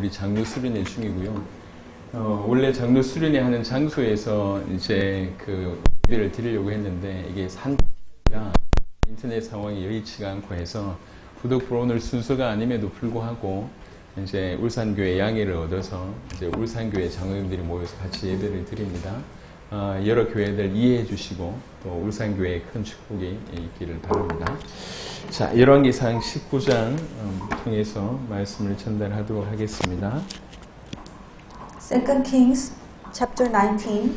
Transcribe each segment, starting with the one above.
우리 장로 수련회 중이고요. 어, 원래 장로 수련회 하는 장소에서 이제 그 예배를 드리려고 했는데 이게 산이라 인터넷 상황이 여의치가 않고 해서 부득불 오늘 순서가 아님에도 불구하고 이제 울산교회 양해를 얻어서 이제 울산교회 장로님들이 모여서 같이 예배를 드립니다. 어, 여러 교회들 이해해 주시고 또 울산교회에 큰 축복이 있기를 바랍니다. 자, 열왕기상 19장 음, 통해서 말씀을 전달하도록 하겠습니다. 2 Kings chapter 19,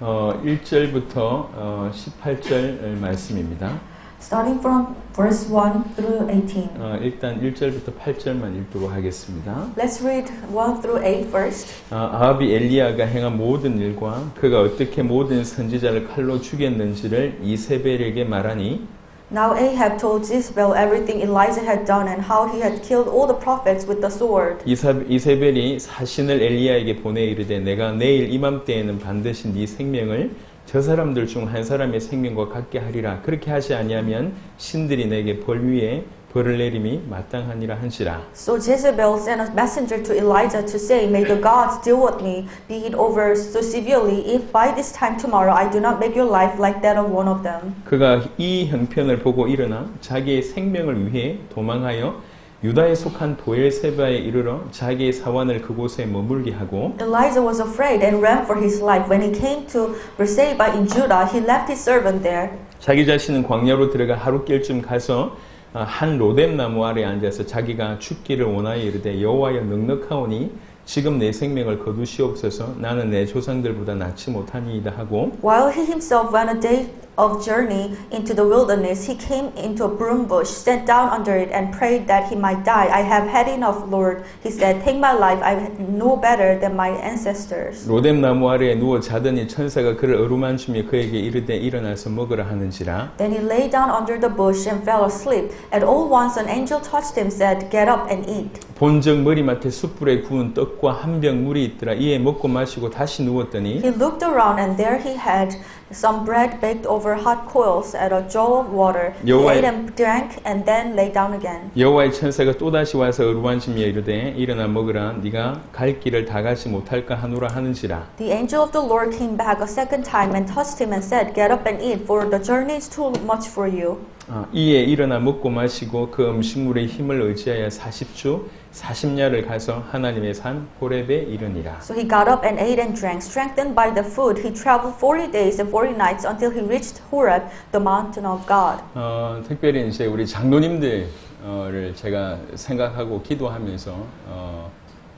어, 1절부터 어, 18절 말씀입니다. Starting from verse 1 through 18. 어, 일단 1절부터 8절만 읽도록 하겠습니다. Let's read 1 through 8 first. 아, 아합이 엘리야가 행한 모든 일과 그가 어떻게 모든 선지자를 칼로 죽였는지를 이세벨에게 말하니 Now Ahab told Jezebel everything Elijah had done and how he had killed all the prophets with the sword. 이세벨이 사신을 엘리야에게 보내 이르되 내가 내일 이맘때에는 반드시 네 생명을 저 사람들 중 한 사람의 생명과 같게 하리라 그렇게 하지 아니하면 신들이 내게 벌 위에 벌을 내림이 마땅하니라 한시라 So Jezebel sent a messenger to Elijah to say, May the gods deal with me, be it over so severely, if by this time tomorrow I do not make your life like that of one of them. 그가 이 형편을 보고 일어나 자기의 생명을 위해 도망하여 유다에 속한 도엘세바에 이르러 자기의 사원을 그곳에 머물게 하고 Elijah was afraid and ran for his life. When he came to Beersheba in Judah, he left his servant there. 자기 자신은 광야로 들어가 하루 길쯤 가서 아, 한 로뎀 나무 아래 앉아서 자기가 죽기를 원하여 이르되 여호와여 넉넉하오니 지금 내 생명을 거두시옵소서 나는 내 조상들보다 낫지 못하니이다 하고 While he himself went a day of journey into the wilderness, he came into a broom bush, sat down under it, and prayed that he might die. I have had enough, Lord. He said, Take my life. I know better than my ancestors. 로뎀 나무 아래에 누워 자더니 천사가 그를 어루만주며 그에게 이르되 일어나서 먹으라 하는지라 Then he lay down under the bush and fell asleep. At all once an angel touched him, said, Get up and eat. 본적 머리맡에 숯불에 구운 떡과 한 병 물이 있더라 이에 먹고 마시고 다시 누웠더니 He looked around, and there he had some bread baked over hot coals and a jar of water. 여호와의- ate and drank, and then lay down again. 여호와의 천사가 또다시 와서 어루만주며 이르되 일어나 먹으라 네가 갈 길을 다 가지 못할까 하노라 하는지라 The angel of the Lord came back a second time and touched him and said, Get up and eat, for the journey is too much for you. 아, 이에 일어나 먹고 마시고 그 음식물의 힘을 의지하여 40주 40야를 가서 하나님의 산 호렙에 이르니라 So he got up and ate and drank. Strengthened by the food, he traveled 40 days and 40 nights until he reached Horeb, the mountain of God. 어, 특별히 이제 우리 장로님들을 제가 생각하고 기도하면서 어,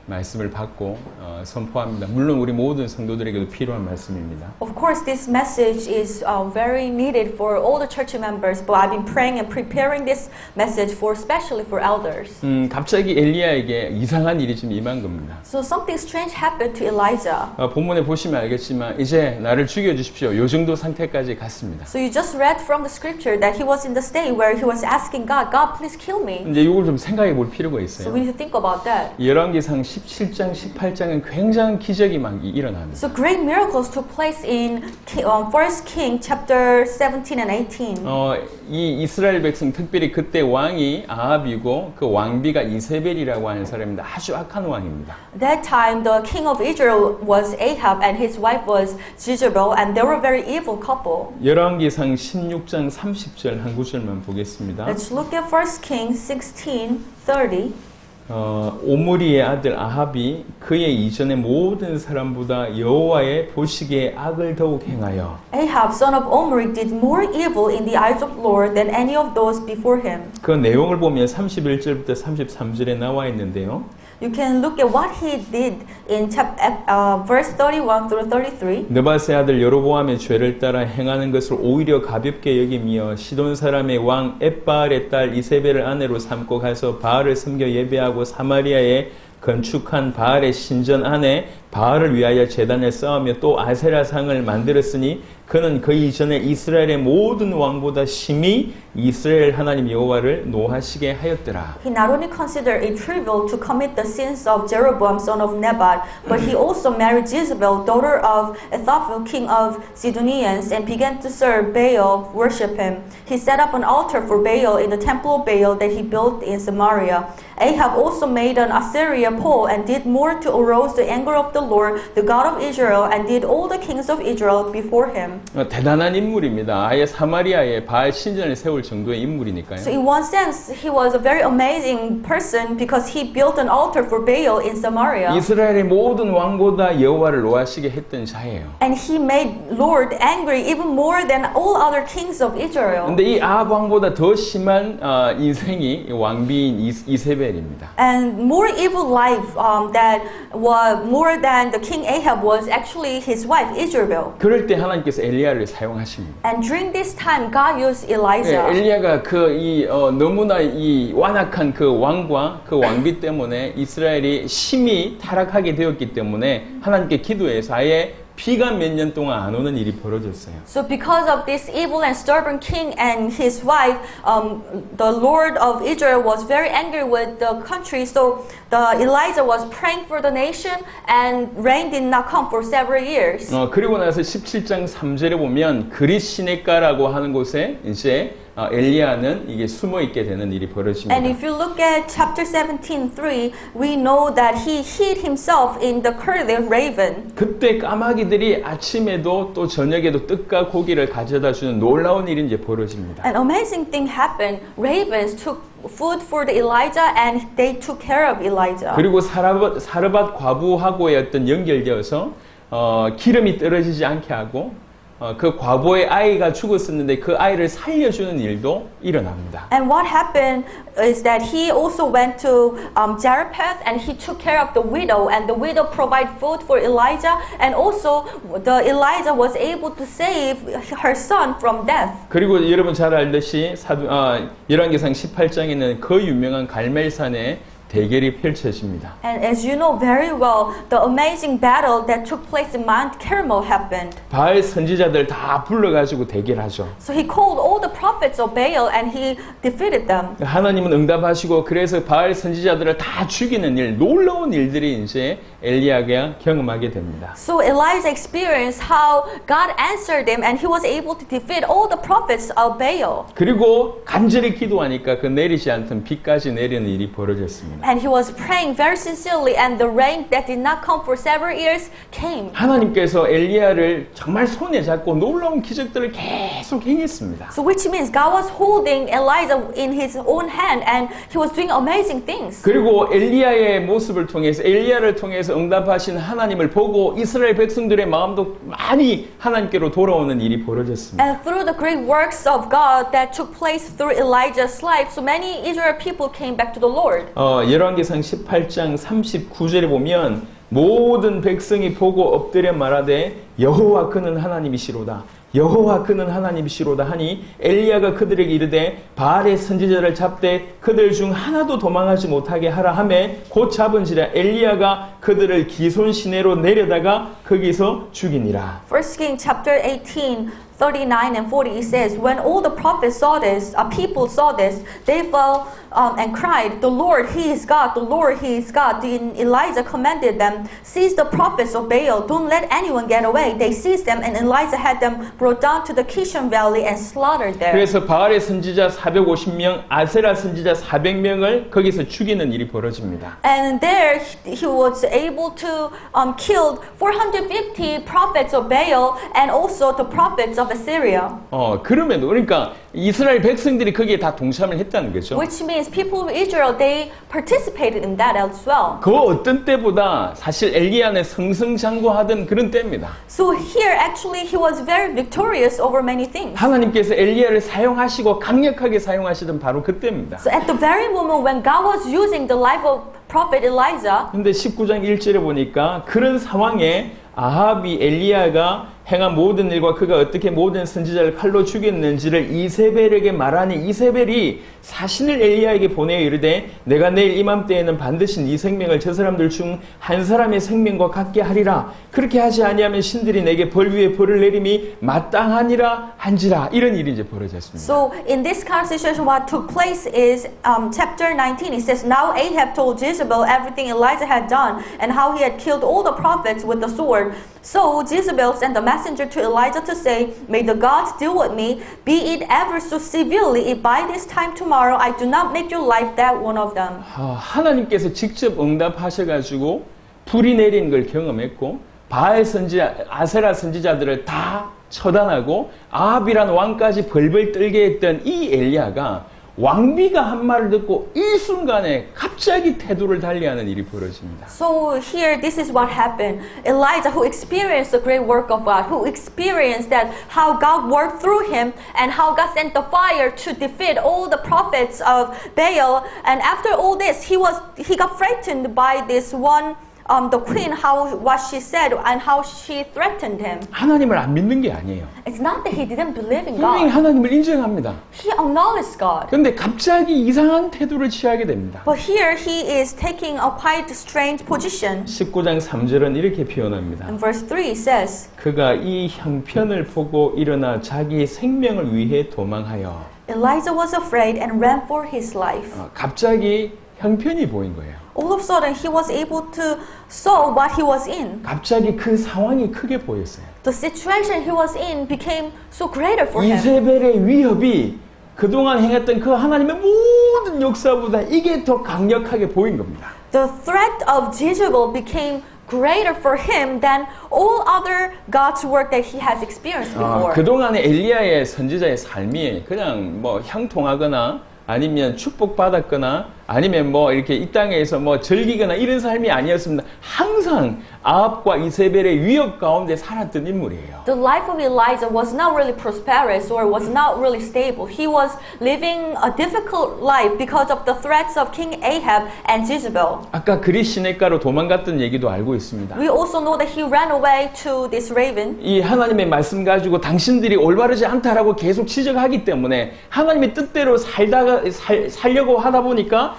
말씀을 받고 어, 선포합니다. 물론 우리 모든 성도들에게도 필요한 말씀입니다. Of course, this message is uh, very needed for all the church members, but I've been praying and preparing this message for especially for elders. 음, 갑자기 엘리야에게 이상한 일이 좀 임한 겁니다. So something strange happened to Elijah. 어, 본문에 보시면 알겠지만 이제 나를 죽여 주십시오. 요 정도 상태까지 갔습니다. So you just read from the scripture that he was in the state where he was asking God, God, please kill me. 이제 이걸 좀 생각해 볼 필요가 So 있어요. we need to think about that. 열왕기상 17장, 18장은 굉장한 기적이 막 일어납니다. So great miracles took place in um, First King chapter 17 and 18. 어, 이 이스라엘 백성 특별히 그때 왕이 아합이고 그 왕비가 이세벨이라고 하는 사람입니다. 아주 악한 왕입니다. That time, the king of Israel was Ahab and his wife was Jezebel, and they were a very evil couple. 열왕기상 16장 30절 한 구절만 보겠습니다. Let's look at First King 16 30. 어, 오므리의 아들 아합이 그의 이전의 모든 사람보다 여호와의 보시기에 악을 더욱 행하여 Ahab, son of Omri, did more evil in the eyes of Lord than any of those before him. 그 내용을 보면 31절부터 33절에 나와 있는데요. You can look at what he did in chap- uh, verse 31 through 33. 느바스의 아들 여로보암의 죄를 따라 행하는 것을 오히려 가볍게 여기며 시돈 사람의 왕 엣바알의 딸 이세벨을 아내로 삼고 가서 바알을 섬겨 예배하고 사마리아에 건축한 바알의 신전 안에 바알을 위하여 제단을 쌓으며 또 아세라상을 만들었으니 그는 그 이전에 이스라엘의 모든 왕보다 심히 이스라엘 하나님 여호와를 노하시게 하였더라. He not only considered it trivial to commit the sins of Jeroboam son of Nebat, but he also married Jezebel, daughter of Ethophel, king of Sidonians, and began to serve Baal, worship him. He set up an altar for Baal in the temple of Baal that he built in Samaria. Ahab also made an Assyria pole and did more to arouse the anger of the Lord, the God of Israel, and did all the kings of Israel before him. 어, 대단한 인물입니다. 아예 사마리아에 바알 신전을 세울 정도의 인물이니까요. So in one sense, he was a very amazing person because he built an altar for Baal in Samaria. 이스라엘의 모든 왕보다 여호와를 노하시게 했던 자예요. And he made Lord angry even more than all other kings of Israel. 근데 이 아합 왕보다 더 심한 어, 인생이 이 왕비인 이, 이세벨입니다. And more evil life um, that was more than the king Ahab was actually his wife Jezebel. 그럴 때 하나님께서 엘리야를 사용하십니다. And during this time, God used 예, Elijah. 엘리야가 그이 너무나 이 완악한 그 왕과 그 왕비 때문에 이스라엘이 심히 타락하게 되었기 때문에 하나님께 기도해서 아예 비가 몇 년 동안 안 오는 일이 벌어졌어요. So because of this evil and stubborn king and his wife, um, the Lord of Israel was very angry with the country. So the Elijah was praying for the nation, and rain did not come for several years. 어, 그리고 나서 17장 3절에 보면 그릿 시내가라고 하는 곳에 이제 어, 엘리야는 이게 숨어 있게 되는 일이 벌어집니다. And if you look at chapter 17, 3, we know that he hid himself in the curly raven. 그때 까마귀들이 아침에도 또 저녁에도 뜻과 고기를 가져다 주는 놀라운 일이 이제 벌어집니다. An amazing thing happened. Ravens took food for the Elijah and they took care of Elijah. 그리고 사르밧, 사르밧 과부하고의 어떤 연결되어서 어, 기름이 떨어지지 않게 하고 어, 그 과부의 아이가 죽었었는데 그 아이를 살려주는 일도 일어납니다. And what happened is that he also went to um, Zarephath and he took care of the widow, and the widow provided food for Elijah, and also the Elijah was able to save her son from death. 그리고 여러분 잘 알듯이 사도, 아, 열왕기상 18장에는 그 유명한 갈멜산의 대결이 펼쳐집니다. And as you know very well, the amazing battle that took place in Mount Carmel happened. 바알 선지자들 다 불러가지고 대결하죠. So he called all the prophets of Baal and he defeated them. 하나님은 응답하시고 그래서 바알 선지자들을 다 죽이는 일, 놀라운 일들이 이제 엘리야가 경험하게 됩니다. So Elijah experienced how God answered him and he was able to defeat all the prophets of Baal. 그리고 간절히 기도하니까 그 내리지 않던 비까지 내리는 일이 벌어졌습니다. And he was praying very sincerely and the rain that did not come for several years came. 하나님께서 엘리야를 정말 손에 잡고 놀라운 기적들을 계속 행했습니다. So which means God was holding Elijah in his own hand and he was doing amazing things. 그리고 엘리야의 모습을 통해서 엘리야를 통해서 응답하신 하나님을 보고 이스라엘 백성들의 마음도 많이 하나님께로 돌아오는 일이 벌어졌습니다. And through the great works of God that took place through Elijah's life, so many Israel people came back to the Lord. 어, 열왕기상 18장 39절에 보면 모든 백성이 보고 엎드려 말하되 여호와 그는 하나님이시로다. 여호와 그는 하나님이시로다 하니 엘리야가 그들에게 이르되 바알의 선지자를 잡되 그들 중 하나도 도망하지 못하게 하라 하매 곧 잡은지라 엘리야가 그들을 기손 시내로 내려다가 거기서 죽이니라. First King chapter 18, 39 and 40 it says, When all the prophets saw this, uh, people saw this, they fell um, and cried, The Lord, He is God, the Lord, He is God. Then Elijah commanded them, Seize the prophets of Baal, don't let anyone get away. They seized them, and Elijah had them brought down to the Kishon Valley and slaughtered there. 그래서 바알의 선지자 450명, 아세라 선지자 400명을 거기서 죽이는 일이 벌어집니다. And there he he was able to um, kill 450 prophets of Baal and also the prophets of Assyria. 어, 그럼에도 그러니까 이스라엘 백성들이 거기에 다 동참을 했다는 거죠. Which means people of Israel they participated in that as well. 그 어떤 때보다 사실 엘리야는 승승장구하던 그런 때입니다. So here actually he was very victorious over many things. 하나님께서 엘리야를 사용하시고 강력하게 사용하시던 바로 그때입니다. So at the very moment when God was using the life of prophet Elijah, 근데 19장 1절에 보니까 그런 상황에 아합이 엘리야가 행한 모든 일과 그가 어떻게 모든 선지자를 칼로 죽였는지를 이세벨에게 말하니 이세벨이 사신을 엘리야에게 보내어 이르되 내가 내일 이맘때에는 반드시 네 생명을 저 사람들 중 한 사람의 생명과 같게 하리라 그렇게 하지 아니하면 신들이 내게 벌 위에 벌을 내림이 마땅하니라 한지라 이런 일이 이제 벌어졌습니다. So in this situation, what took place is um, chapter 19. It says, Now Ahab told Jezebel everything Elijah had done and how he had killed all the prophets with the sword. So Jezebel sent a messenger to Elijah to say, May the gods deal with me, be it ever so severely, if by this time tomorrow I do not make your life that one of them. 아, 하나님께서 직접 응답하셔가지고 불이 내리는 걸 경험했고 바알 선지자, 아세라 선지자들을 다 처단하고 아합이란 왕까지 벌벌 떨게 했던 이 엘리야가 왕비가 한 말을 듣고 일순간에 갑자기 태도를 달리하는 일이 벌어집니다. So here, this is what happened. Elijah, who experienced the great work of God, who experienced that how God worked through him and how God sent the fire to defeat all the prophets of Baal. And after all this, he was he got frightened by this one, um, the queen, how what she said and how she threatened him. 하나님을 안 믿는 게 아니에요. It's not that he didn't believe in 분명히 God. 하나님을 인정합니다. He acknowledged God. 그런데 갑자기 이상한 태도를 취하게 됩니다. But here he is taking a quite strange position. 19장 3절은 이렇게 표현합니다. In verse 3 it says, 그가 이 형편을 보고 일어나 자기 생명을 위해 도망하여 Elijah was afraid and ran for his life. 어, 갑자기 형편이 보인 거예요. All of a sudden, he was able to saw what he was in. 갑자기 그 상황이 크게 보였어요. The situation he was in became so greater for him. 이세벨의 위협이 그동안 행했던 그 하나님의 모든 역사보다 이게 더 강력하게 보인 겁니다. The threat of Jezebel became greater for him than all other God's work that he has experienced 아, before. 그동안의 엘리야의 선지자의 삶이 그냥 뭐 형통하거나 아니면 축복받았거나 아니면 뭐 이렇게 이 땅에서 뭐 즐기거나 이런 삶이 아니었습니다. 항상 아합과 이세벨의 위협 가운데 살았던 인물이에요. The life of Elijah was not really prosperous or was not really stable. He was living a difficult life because of the threats of King Ahab and Jezebel. 아까 그리 시내가로 도망갔던 얘기도 알고 있습니다. We also know that he ran away to this raven. 이 하나님의 말씀 가지고 당신들이 올바르지 않다라고 계속 지적하기 때문에 하나님의 뜻대로 살다가 살, 살려고 하다 보니까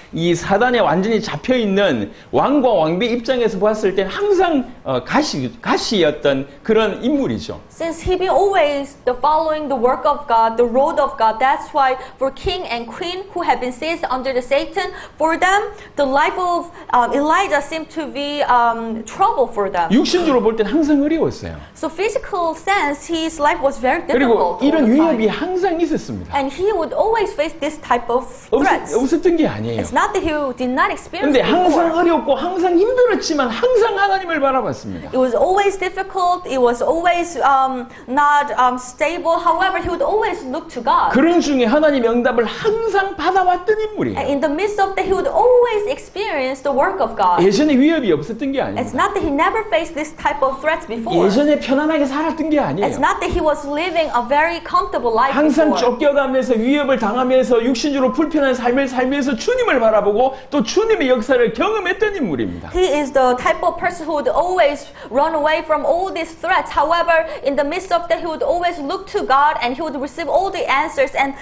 이 사단에 완전히 잡혀 있는 왕과 왕비 입장에서 봤을 땐 항상 어, 가시 가시였던 그런 인물이죠. Since he been always the following the work of God, the road of God, that's why for king and queen who have been seized under the Satan, for them the life of um, Elijah seemed to be um, trouble for them. 육신적으로 볼 땐 항상 어려웠어요. So physical sense, his life was very 그리고 difficult. all 이런 위협이. 항상 있었습니다. And he would always face this type of 없, threats. 없었던 게 아니에요. It's not that he did not experience 근데 it 항상 before. 어렵고 항상 힘들었지만 항상 하나님을 바라봤습니다. It was always difficult. It was always um, not um, stable. However, he would always look to God. 그런 중에 하나님 응답을 항상 받아왔던 인물이에요. in the midst of that, he would always experience the work of God. 예전에 위협이 없었던 게 It's 아닙니다. not that he never faced this type of threats before. 예전에 편안하게 살았던 게 It's 아니에요. not that he was living a very comfortable life 항상 before. 쫓겨가면서 위협을 당하면서 육신적으로 불편한 삶을 살면서 주님을 바라 보고 또 주님의 역사를 경험했던 인물입니다. He is the type of person who would always run away from all these threats. However, in the midst of that, he would always look to God and he would receive all the answers. And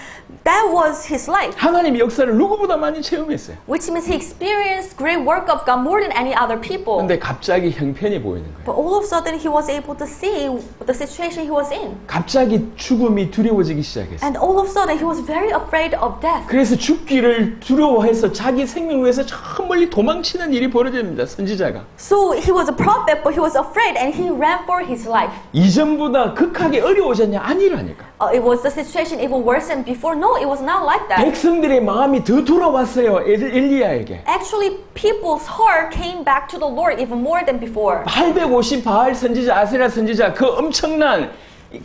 that was his life. 하나님의 역사를 누구보다 많이 체험했어요. Which means he experienced great work of God more than any other people. 근데 갑자기 형편이 보이는 거예요. But all of a sudden, he was able to see the situation he was in. 갑자기 죽음이 두려워지기 시작했어요. And all of a sudden, he was very afraid of death. 그래서 죽기를 두려워해서 자기 생명 위해서 저 멀리 도망치는 일이 벌어집니다. 선지자가. So he was a prophet, but he was afraid and he ran for his life. 이전보다 극하게 어려워졌냐? 아니라니까. Uh, it was the situation even worse than before. No, it was not like that. 백성들의 마음이 더 돌아왔어요. 엘- 엘리야에게. Actually, people's heart came back to the Lord even more than before. 850 바알 선지자, 아세라 선지자, 그 엄청난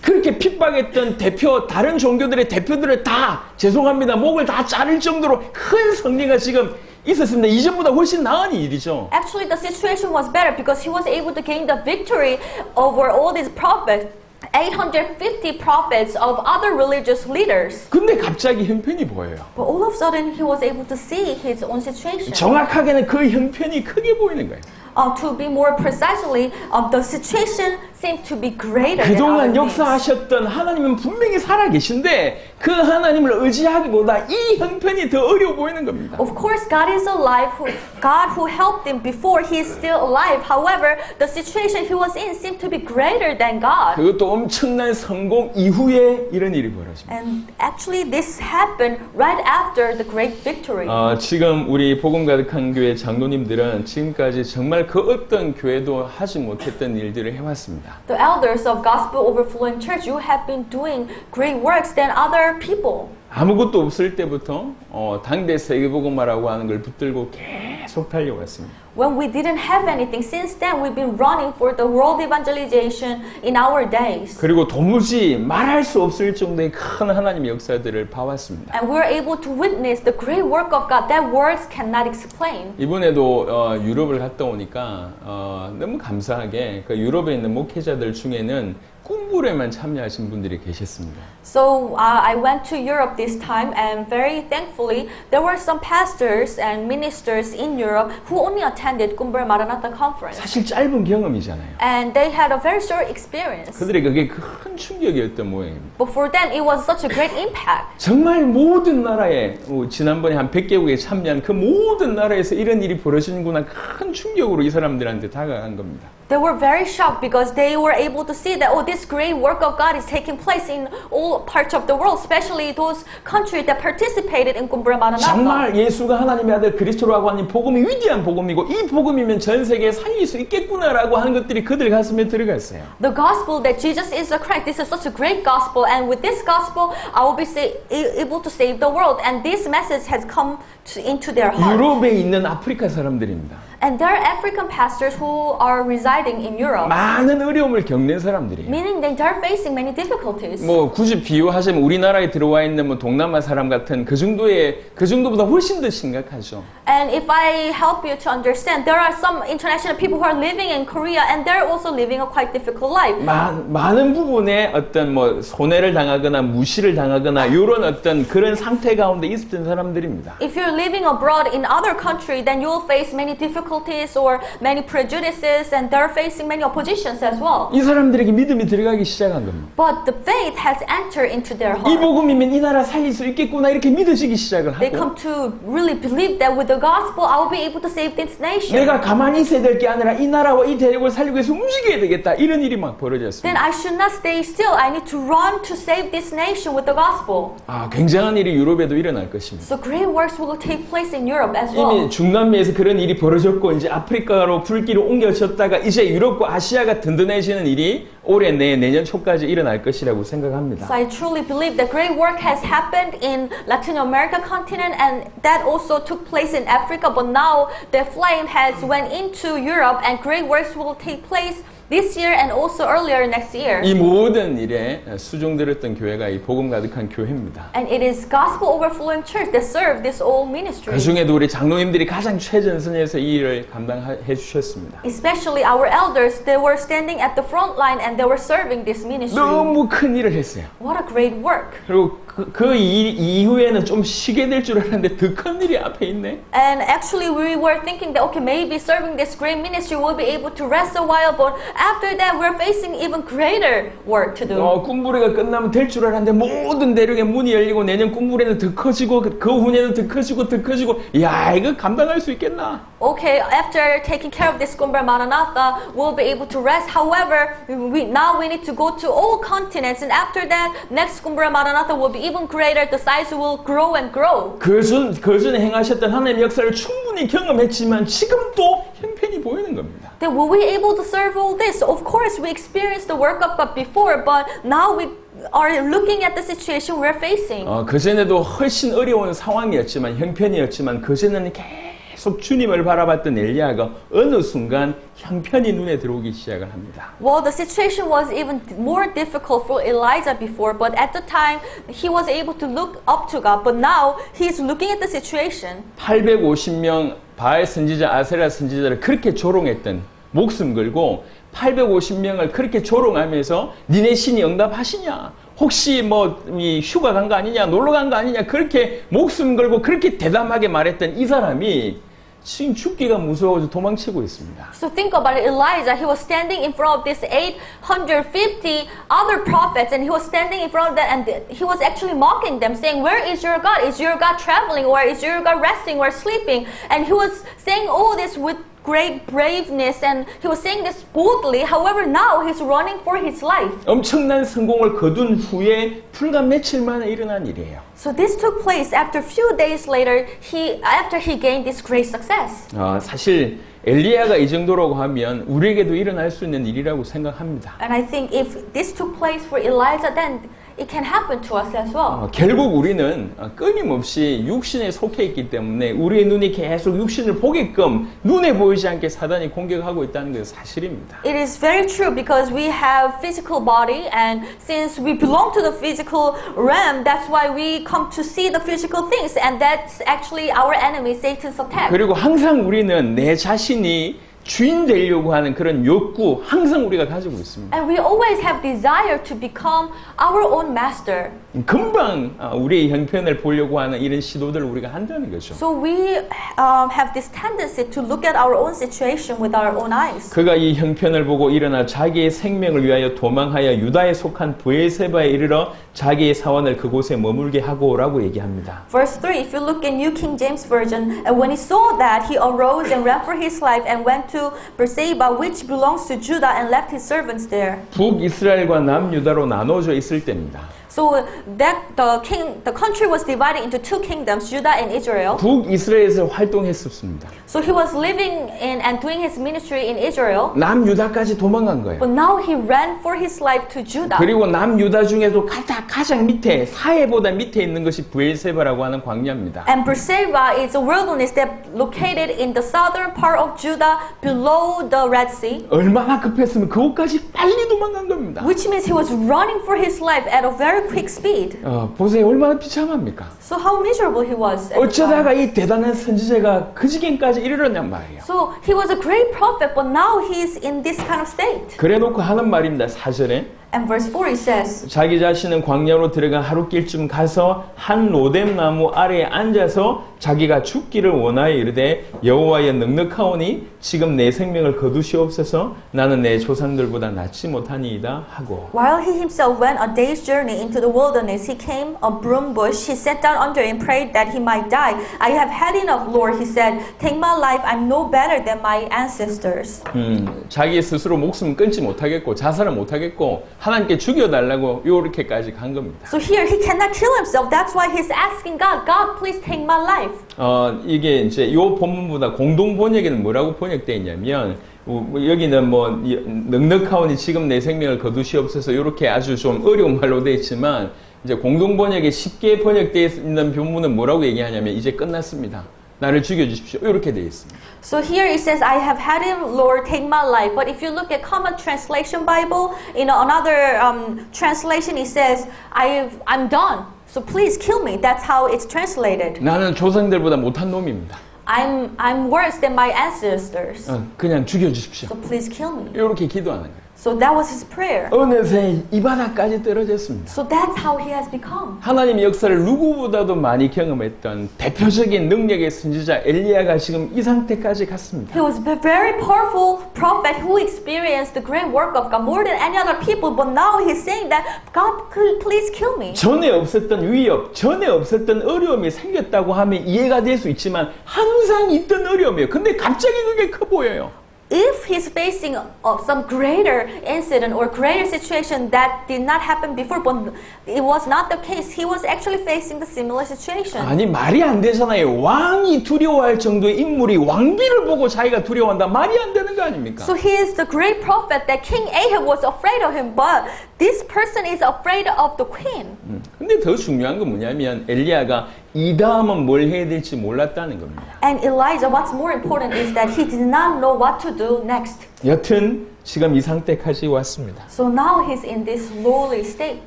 그렇게 핍박했던 대표, 다른 종교들의 대표들을 다 죄송합니다. 목을 다 자를 정도로 큰 승리가 지금 있었습니다. 이전보다 훨씬 나은 일이죠. Actually, the situation was better because he was able to gain the victory over all these prophets. 850 prophets of other religious leaders. 근데 갑자기 형편이 보여요. But all of a sudden, he was able to see his own situation. 정확하게는 그 형편이 크게 보이는 거예요. Uh, to be more precisely, um, the situation seemed to be greater 그동안. 역사하셨던 하나님은 분명히 살아계신데 그 하나님을 의지하기보다 이 형편이 더 어려워 보이는 겁니다. Of course, God is alive. Who, God who helped him before, he is still alive. However, the situation he was in seemed to be greater than God. 그것도 엄청난 성공 이후에 이런 일이 벌어집니다. And actually, this happened right after the great victory. 어, 지금 우리 복음 가득한 교회 장로님들은 지금까지 정말 그 어떤 교회도 하지 못했던 일들을 해왔습니다. The elders of Gospel Overflowing Church, you have been doing great works than other people. 아무것도 없을 때부터 어, 당대 세계복음화라고 하는 걸 붙들고 계속 달려왔습니다. When we didn't have anything, since then we've been running for the world evangelization in our days. 그리고 도무지 말할 수 없을 정도의 큰 하나님의 역사들을 봐왔습니다. And we're able to witness the great work of God that words cannot explain. 이번에도 어, 유럽을 갔다 오니까 어, 너무 감사하게 그 유럽에 있는 목회자들 중에는 꿈불에만 참여하신 분들이 계셨습니다. So uh, I went to Europe this time, and very thankfully, there were some pastors and ministers in Europe who only attended Kumbur Maranatha conference. 사실 짧은 경험이잖아요. And they had a very short experience. 그들의 그게 큰 충격이었던 모양입니다. But for them, it was such a great impact. 정말 모든 나라에 어, 지난번에 한 100개국에 참여한 그 모든 나라에서 이런 일이 벌어지는구나 큰 충격으로 이 사람들한테 다가간 겁니다. They were very shocked because they were able to see that, oh, this great work of God is taking place in all parts of the world, especially those countries that participated in Kumbura Maranatha. 정말 예수가 하나님의 아들 그리스도라고 하는 이 복음이 위대한 복음이고 이 복음이면 전 세계에 살릴 수 있겠구나라고 하는 것들이 그들 가슴에 들어갔어요. The gospel that Jesus is the Christ, this is such a great gospel, and with this gospel, I will be sa- a- able to save the world. And this message has come to, into their heart. 유럽에 있는 아프리카 사람들입니다. And there are African pastors who are residing in Europe, 많은 어려움을 겪는 사람들이에요. meaning that they're facing many difficulties. 뭐 굳이 비유하자면 우리나라에 들어와 있는 뭐 동남아 사람 같은 그 정도의 그 정도보다 훨씬 더 심각하죠. And if I help you to understand, there are some international people who are living in Korea, and they're also living a quite difficult life. 마, 많은 부분에 어떤 뭐 손해를 당하거나 무시를 당하거나 이런 어떤 그런 상태 가운데 있었던 사람들입니다. If you're living abroad in other country, then you will face many difficulties or many prejudices, and they're facing many oppositions as well. 이 사람들에게 믿음이 들어가기 시작한 겁니다. But the faith has entered into their 이 heart. 복음이면 이 나라 살릴 수 있겠구나 이렇게 믿어지기 시작을 They 하고 come to really believe that with the gospel, I will be able to save this nation. 내가 가만히 있어야 될 게 아니라 이 나라와 이 대륙을 살리기 위해서 움직여야 되겠다 이런 일이 막 Then 벌어졌습니다. I should not stay still. I need to run to save this nation with the gospel. 아 굉장한 일이 유럽에도 일어날 것입니다. So great works will take place in Europe as 이미 well. 중남미에서 그런 일이 벌어졌고 이제 아프리카로 불길이 옮겨졌다가 이제 유럽과 아시아가 든든해지는 일이 올해 내 내년 초까지 일어날 것이라고 생각합니다. So I truly believe that great work has happened in Latin America continent and that also took place in Africa. But now the flame has went into Europe and great works will take place this year and also earlier next year. 이 모든 일에 수종들었던 교회가 이 복음 가득한 교회입니다. And it is gospel overflowing church that serve this old 그 ministry. 중에도 우리 장로님들이 가장 최전선에서 이 일을 감당해 주셨습니다. Especially our elders, they were standing at the front line and they were serving this ministry. 너무 큰 일을 했어요. What a great work. 그리고 그, 그일 이후에는 좀 쉬게 될 줄 알았는데 더 큰 일이 앞에 있네. And actually, we were thinking that okay, maybe serving this great ministry we'll be able to rest a while, but after that, we're facing even greater work to do. 어, 꿈부레가 끝나면 될 줄 알았는데 모든 대륙의 문이 열리고 내년 꿈부레는 더 커지고 그, 그 후년은 더 커지고 더 커지고 야 이거 감당할 수 있겠나? Okay, after taking care of this Kumbh Maranatha, we'll be able to rest. However, we now we need to go to all continents, and after that, next Kumbh Maranatha will be even greater. The size will grow and grow. 그전 그전에 행하셨던 하나님의 역사를 충분히 경험했지만 지금도 형편이 보이는 겁니다. Then will we able to serve all this? Of course, we experienced the work of God before, but now we are looking at the situation we're facing. 어, 그전에도 훨씬 어려운 상황이었지만 형편이었지만 그전에는 계속 주님을 바라봤던 엘리야가 어느 순간 형편이 눈에 들어오기 시작을 합니다. Well, the situation was even more difficult for Elijah before, but at the time he was able to look up to God. But now he's looking at the situation. 850명 바알 선지자 아세라 선지자를 그렇게 조롱했던 목숨 걸고 850명을 그렇게 조롱하면서 니네 신이 응답하시냐? 혹시 뭐이 휴가 간 거 아니냐? 놀러 간 거 아니냐? 그렇게 목숨 걸고 그렇게 대담하게 말했던 이 사람이 지금 죽기가 무서워서 도망치고 있습니다. So think about it. Elijah, he was standing in front of this 850 other prophets and he was standing in front of them and he was actually mocking them saying, where is your God? Is your God traveling or is your God resting or sleeping? And he was saying all this with great braveness and he was saying this boldly. However, now he's running for his life. 엄청난 성공을 거둔 후에 불과 며칠 만에 일어난 일이에요. So this took place after a few days later, he, after he gained this great success. 아, 사실 엘리야가 이 정도라고 하면 우리에게도 일어날 수 있는 일이라고 생각합니다. And I think if this took place for Elijah, then it can happen to us as well. 어, 결국 우리는 어, 끊임없이 육신에 속해 있기 때문에 우리의 눈이 계속 육신을 보게끔 눈에 보이지 않게 사단이 공격하고 있다는 것은 사실입니다. It is very true because we have physical body and since we belong to the physical realm, that's why we come to see the physical things and that's actually our enemy, Satan's attack. 그리고 항상 우리는 내 자신이 주인 되려고 하는 그런 욕구 항상 우리가 가지고 있습니다. And we always have desire to become our own master. 금방 아, 우리의 형편을 보려고 하는 이런 시도들을 우리가 한다는 거죠. So we um, have this tendency to look at our own situation with our own eyes. 그가 이 형편을 보고 일어나 자기의 생명을 위하여 도망하여 유다에 속한 부에세바에 이르러 자기의 사원을 그곳에 머물게 하고라고 얘기합니다. Verse 3, if you look in New King James Version, and when he saw that, he arose and ran for his life and went to Beersheba, which belongs to Judah, and left his servants there. 북이스라엘과 남유다로 나눠져 있을 때입니다. So that the king, the country was divided into two kingdoms, Judah and Israel. 북이스라엘에서 활동했었습니다. So he was living in and doing his ministry in Israel. 남유다까지 도망간 거예요. But now he ran for his life to Judah. 그리고 남유다 중에도 가장, 가장 밑에 사해보다 밑에 있는 것이 부엘세바라고 하는 광야입니다. And Beersheba is a wilderness that located in the southern part of Judah below the Red Sea. 얼마나 급했으면 그곳까지 빨리 도망간 겁니다. Which means he was running for his life at a very quick speed. 어, 보세요 얼마나 비참합니까? So how miserable he was. 어쩌다가 이 대단한 선지자가 그 지경까지 이르렀냔 말이에요. So he was a great prophet, but now he's in this kind of state. 그래놓고 하는 말입니다. 사절에 And verse 4 he says, 자기 자신은 광야로 들어가 하루길쯤 가서 한 로뎀 나무 아래에 앉아서 자기가 죽기를 원하여 이르되 여호와의 넉넉하오니 지금 내 생명을 거두시옵소서 나는 내 조상들보다 낫지 못하니이다 하고 While he himself went a day's journey into the wilderness, he came a broom bush. He sat down under it and prayed that he might die. I have had enough, Lord, he said. Take my life. I'm no better than my ancestors. 음, 자기 스스로 목숨 끊지 못하겠고 자살을 못하겠고 하나님께 죽여달라고 요렇게까지 간 겁니다. So here he cannot kill himself. That's why he's asking God, God, please take my life. 어, 이게 이제 요 본문보다 공동 번역에는 뭐라고 번역되어 있냐면 어, 뭐 여기는 뭐 이- 넉넉하오니 지금 내 생명을 거두시옵소서 이렇게 아주 좀 어려운 말로 되어 있지만 이제 공동 번역에 쉽게 번역되어 있는 본문은 뭐라고 얘기하냐면 이제 끝났습니다. 나를 죽여주십시오. 이렇게 되어 있습니다. So here it says, I have had him, Lord, take my life. But if you look at Common Translation Bible, in another um, translation, it says, I've, I'm done. So please kill me. That's how it's translated. 나는 조상들보다 못한 놈입니다. I'm, I'm worse than my ancestors. 어, 그냥 죽여주십시오. So please kill me. 이렇게 기도하는 거예요. So that was his prayer. 어느새 이 바닥까지 떨어졌습니다. So that's how he has become. 하나님의 역사를 누구보다도 많이 경험했던 대표적인 능력의 선지자 엘리야가 지금 이 상태까지 갔습니다. He was a very powerful prophet who experienced the great work of God more than any other people. But now he's saying that God, could please kill me. 전에 없었던 위협, 전에 없었던 어려움이 생겼다고 하면 이해가 될 수 있지만 항상 있던 어려움이에요. 근데 갑자기 그게 커 보여요. If he's facing uh, some greater incident or greater situation that did not happen before, but it was not the case, he was actually facing the similar situation. 아니 말이 안 되잖아요. 왕이 두려워할 정도의 인물이 왕비를 보고 자기가 두려워한다. 말이 안 되는 거 아닙니까? So he is the great prophet that King Ahab was afraid of him, but this person is afraid of the queen. 음. 근데 더 중요한 건 뭐냐면 엘리야가 이 다음은 뭘 해야 될지 몰랐다는 겁니다. And Elijah, what's more important is that he did not know what to do next. 여튼 지금 이 상태까지 왔습니다. So now he's in this lowly state.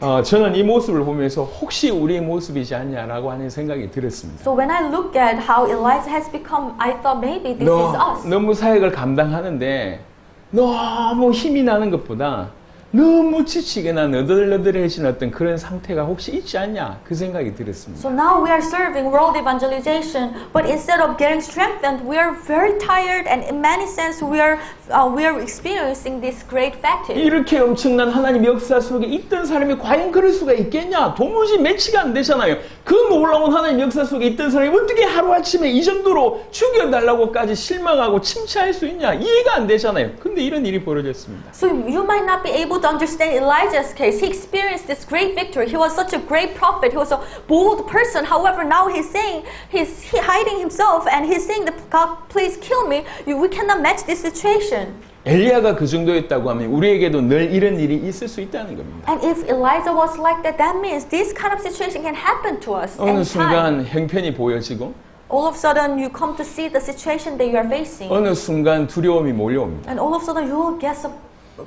어, 저는 이 모습을 보면서 혹시 우리의 모습이지 않냐라고 하는 생각이 들었습니다. So when I look at how Elijah has become, I thought maybe this is 너, us. 너무 사역을 감당하는데 너무 힘이 나는 것보다 너무 지치거나 너덜너덜해진 어떤 그런 상태가 혹시 있지 않냐 그 생각이 들었습니다. So now we are serving world evangelization, but instead of getting strengthened, we are very tired, and in many sense, we are uh, we are experiencing this great fatigue. 이렇게 엄청난 하나님 역사 속에 있던 사람이 과연 그럴 수가 있겠냐? 도무지 매치가 안 되잖아요. 그 놀라운 하나님 역사 속에 있던 사람이 어떻게 하루 아침에 이 정도로 죽여달라고까지 실망하고 침체할 수 있냐? 이해가 안 되잖아요. 근데 이런 일이 벌어졌습니다. So you might not be able to understand Elijah's case. He experienced this great victory. He was such a great prophet. He was a bold person. However, now he's saying he's he hiding himself and he's saying that God, please kill me. You, we cannot match this situation. 엘리야가 그 정도였다고 하면 우리에게도 늘 이런 일이 있을 수 있다는 겁니다. And if Elijah was like that, that means this kind of situation can happen to us 어느 anytime. 순간 형편이 보여지고 All of a sudden, you come to see the situation that you are facing, 어느 순간 두려움이 몰려옵니다. and all of a sudden, you will get some,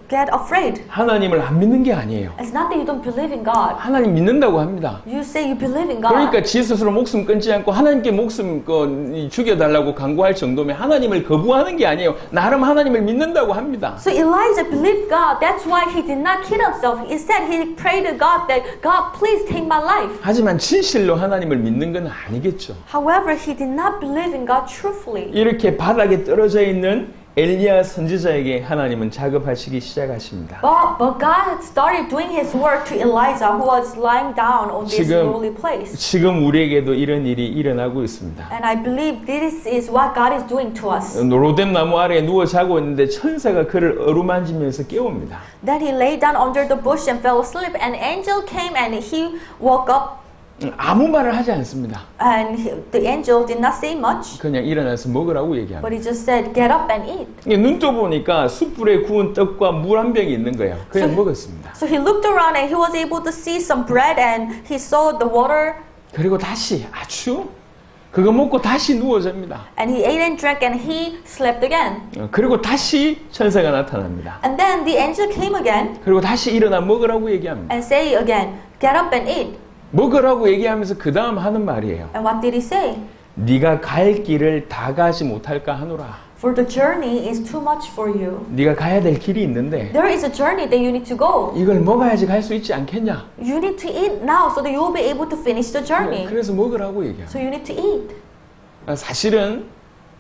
get afraid. 하나님을 안 믿는 게 아니에요. It's not that you don't believe in God. 하나님 믿는다고 합니다. You say you believe in God. 그러니까 지 스스로 목숨 끊지 않고 하나님께 목숨 그, 죽여달라고 강구할 정도면 하나님을 거부하는 게 아니에요. 나름 하나님을 믿는다고 합니다. So Elijah believed God. That's why he did not kill himself. Instead, he prayed to God that God, please take my life. 하지만 진실로 하나님을 믿는 건 아니겠죠. However, he did not believe in God truthfully. 이렇게 바닥에 떨어져 있는 엘리야 선지자에게 하나님은 작업하시기 시작하십니다. But, but God started doing his work to Elijah, who was lying down on this 지금- lonely place. 지금 우리에게도 이런 일이 일어나고 있습니다. And I believe this is what God is doing to us. 로뎀 나무 아래에 누워 자고 있는데 천사가 그를 어루만지면서 깨웁니다. Then he lay down under the bush and fell asleep. An angel came and he woke up. 음, 아무 말을 하지 않습니다. And he- the angel did not say much, 그냥 일어나서 먹으라고 얘기합니다. but he just said, Get up and eat. 눈 떠보니까 숯불에 구운 떡과 물 한 병이 있는 거예요. 그냥 저- 먹었습니다. So he looked around and he was able to see some bread and he saw the water 그리고 다시 아주 그거 먹고 다시 누워 잡니다. and he ate and drank and he slept again. 어, 그리고 다시 천사가 나타납니다. And then the angel came again 그리고 다시 일어나 먹으라고 얘기합니다. and say again, Get up and eat. 먹으라고 얘기하면서 그 다음 하는 말이에요. And what did he say? 네가 갈 길을 다 가지 못할까 하노라. For the journey is too much for you. 네가 가야 될 길이 있는데 There is a journey that you need to go. 이걸 먹어야지 갈 수 있지 않겠냐? You need to eat now so that you will be able to finish the journey. 그래서 먹으라고 얘기합니다. So you need to eat. 사실은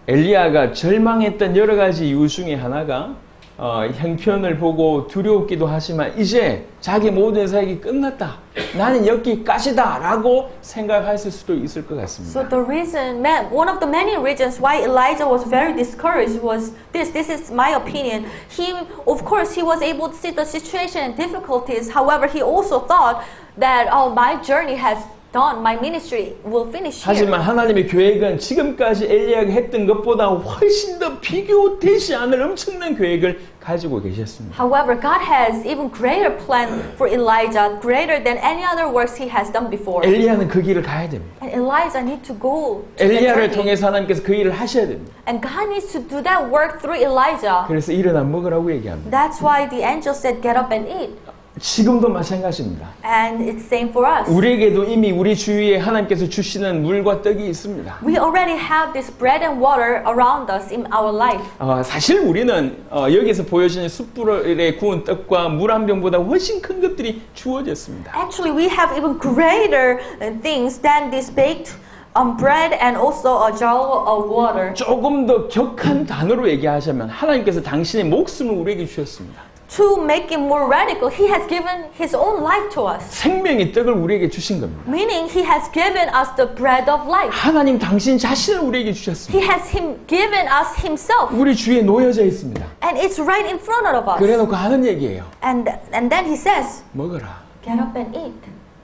엘리야가 절망했던 여러 가지 이유 중에 하나가 어, 형편을 보고 두려웠기도 하지만 이제 자기 모든 사역이 끝났다. 나는 여기까지다라고 생각했을 수도 있을 것 같습니다. So the reason, ma- one of the many reasons why Elijah was very discouraged was this. This is my opinion. He, of course, he was able to see the situation and difficulties. However, he also thought that, oh, my journey has done. My ministry will finish here. 하지만 하나님의 계획은 지금까지 엘리야가 했던 것보다 훨씬 더 비교되지 않을 엄청난 계획을 가지고 계셨습니다. However, God has even greater plan for Elijah, greater than any other works he has done before. 엘리야는 그 길을 가야 됩니다. And Elijah need to go to 엘리야를. 통해서 하나님께서 그 일을 하셔야 됩니다. And God needs to do that work through Elijah. 그래서 일어나 먹으라고 얘기합니다. That's why the angel said, Get up and eat. 지금도 마찬가지입니다. And it's same for us. 우리에게도 이미 우리 주위에 하나님께서 주시는 물과 떡이 있습니다. We already have this bread and water around us in our life. 어, 사실 우리는 어, 여기서 보여지는 숯불에 구운 떡과 물 한 병보다 훨씬 큰 것들이 주어졌습니다. Actually, we have even greater uh, things than this baked um, bread and also a jar of water. 조금 더 격한 단어로 얘기하자면 하나님께서 당신의 목숨을 우리에게 주셨습니다. To make it more radical, He has given His own life to us. 생명의 떡을 우리에게 주신 겁니다. Meaning, He has given us the bread of life. 하나님 당신 자신을 우리에게 주셨습니다. He has him given us Himself. 우리 주위에 놓여져 있습니다. And it's right in front of us. 그래놓고 하는 얘기예요. And, and then He says, 먹어라. Get up and eat.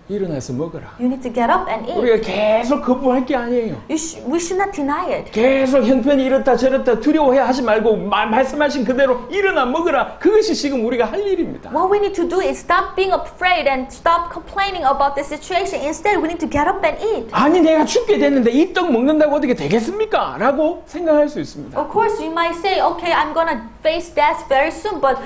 일어나서 먹어라. You need to get up and eat. 우리가 계속 거부할 게 아니에요. You sh- we should not deny it. 계속 형편이 이렇다 저렇다 두려워해 하지 말고 마- 말씀하신 그대로 일어나 먹으라. 그것이 지금 우리가 할 일입니다. What we need to do is stop being afraid and stop complaining about the situation. Instead, we need to get up and eat. 아니 내가 죽게 됐는데 이 떡 먹는다고 어떻게 되겠습니까? 라고 생각할 수 있습니다. Of course, you might say, okay, I'm gonna face death very soon, but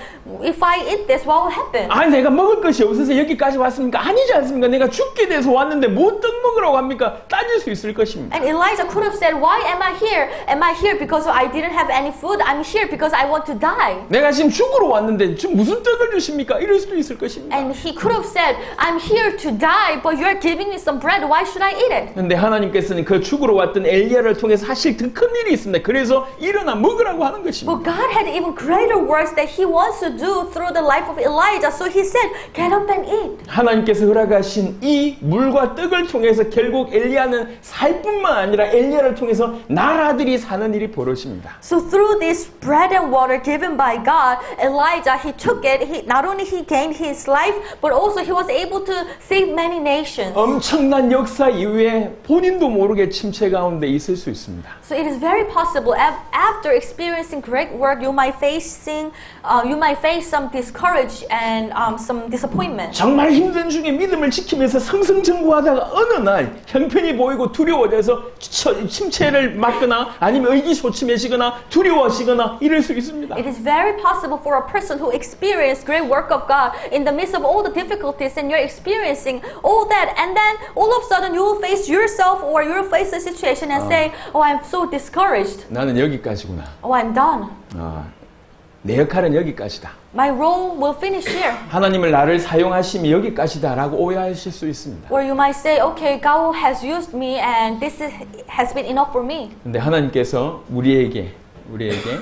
if I eat this, what will happen? 아니 내가 먹을 것이 없어서 여기까지 왔습니까? 아니지 않습니까? 내가 죽게 돼서 왔는데 뭐떡 먹으라고 합니까? 따질 수 있을 것입니다. And Elijah could have said, Why am I here? Am I here because I didn't have any food? I'm here because I want to die. 내가 지금 죽으러 왔는데 지금 무슨 떡을 주십니까? 이럴 수도 있을 것입니다. And he could have said, I'm here to die, but you're giving me some bread. Why should I eat it? 근데 하나님께서는 그 죽으러 왔던 엘리야를 통해서 사실 더큰 일이 있습니다. 그래서 일어나 먹으라고 하는 것입니다. But God had even greater works that he wants to do through the life of Elijah. So he said, Get up and eat. 하나님께서 허락하 신 이 물과 떡을 통해서 결국 엘리야는 살 뿐만 아니라 엘리야를 통해서 나라들이 사는 일이 벌어집니다. So through this bread and water given by God, Elijah he took it. He not only he gained his life, but also he was able to save many nations. 엄청난 역사 이후에 본인도 모르게 침체 가운데 있을 수 있습니다. So it is very possible af- after experiencing great work, you might facing, uh, you might face some discourage and um, some disappointment. 정말 힘든 중에 믿음을 지키 면서 성성정구하다가 어느 날 형편이 보이고 두려워져서 처- 침체를 맞거나 아니면 의기소침해지거나 두려워지거나 이럴 수 있습니다. It is very possible for a person who experienced great work of God in the midst of all the difficulties and you're experiencing all that and then all of a sudden you will face yourself or you will face a situation and say, oh, I'm so discouraged. 나는 여기까지구나. Oh, I'm done. 아, 내 역할은 여기까지다. My role will finish here. 하나님을 나를 사용하심이 여기까지다라고 오해하실 수 있습니다. Or you might say, okay, God has used me and this is, has been enough for me. 근데 하나님께서 우리에게 우리에게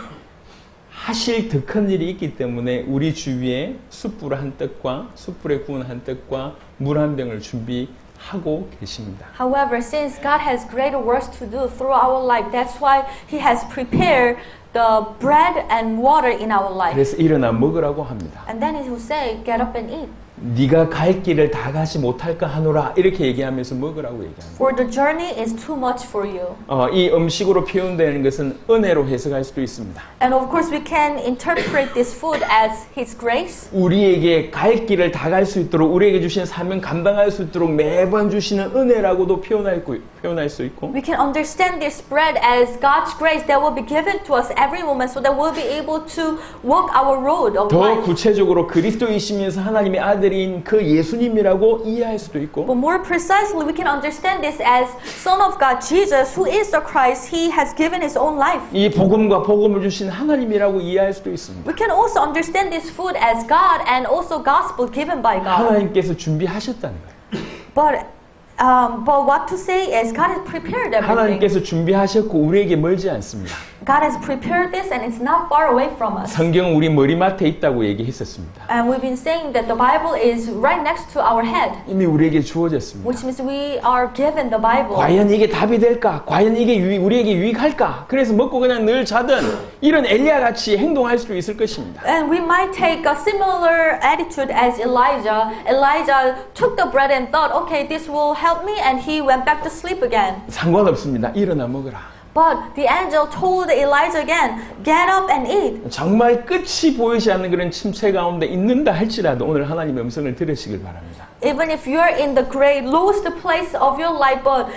하실 더 큰 일이 있기 때문에 우리 주위에 숯불 한 떡과 숯불에 구운 한 떡과 물 한 병을 준비 하고 계십니다. However, since God has greater works to do through our life, that's why He has prepared the bread and water in our life. 그래서 일어나 먹으라고 합니다. And then He will say, Get up and eat. 네가 갈 길을 다 가지 못할까 하노라 이렇게 얘기하면서 먹으라고 얘기합니다. For the journey is too much for you. 어, 이 음식으로 표현되는 것은 은혜로 해석할 수도 있습니다. And of course, we can interpret this food as His grace. 우리에게 갈 길을 다 갈 수 있도록 우리에게 주신 사명 감당할 수 있도록 매번 주시는 은혜라고도 표현할, 거- 표현할 수 있고 We can understand this bread as God's grace that will be given to us every moment so that we'll be able to walk our road of 더 life. 구체적으로 그리스도이시면서 하나님의 아들인 그 예수님이라고 이해할 수도 있고 But more precisely, we can understand this as Son of God, Jesus, who is the Christ. He has given His own life. 이 복음과 복음을 주신 하나님이라고 이해할 수도 있습니다. We can also understand this food as God and also gospel given by God. 하나님께서 준비하셨다는 거예요. But um, but what to say is God has prepared everything. 하나님께서 준비하셨고 우리에게 멀지 않습니다. God has prepared this and it's not far away from us. 성경 우리 머리맡에 있다고 얘기했었습니다. And we've been saying that the Bible is right next to our head, 이미 우리에게 주어졌습니다. which means we are given the Bible. 과연 이게 답이 될까? 과연 이게 유익- 우리에게 유익할까? 그래서 먹고 그냥 늘 자든 이런 엘리야 같이 행동할 수도 있을 것입니다. And we might take a similar attitude as Elijah. Elijah took the bread and thought, okay, this will help me, and he went back to sleep again. 상관없습니다. 일어나 먹으라. But the angel told Elijah again, get up and eat. 정말 끝이 보이지 않는 그런 침체 가운데 있는다 할지라도 오늘 하나님의 음성을 들으시길 바랍니다. Even if you're in the great lowest place of your life, but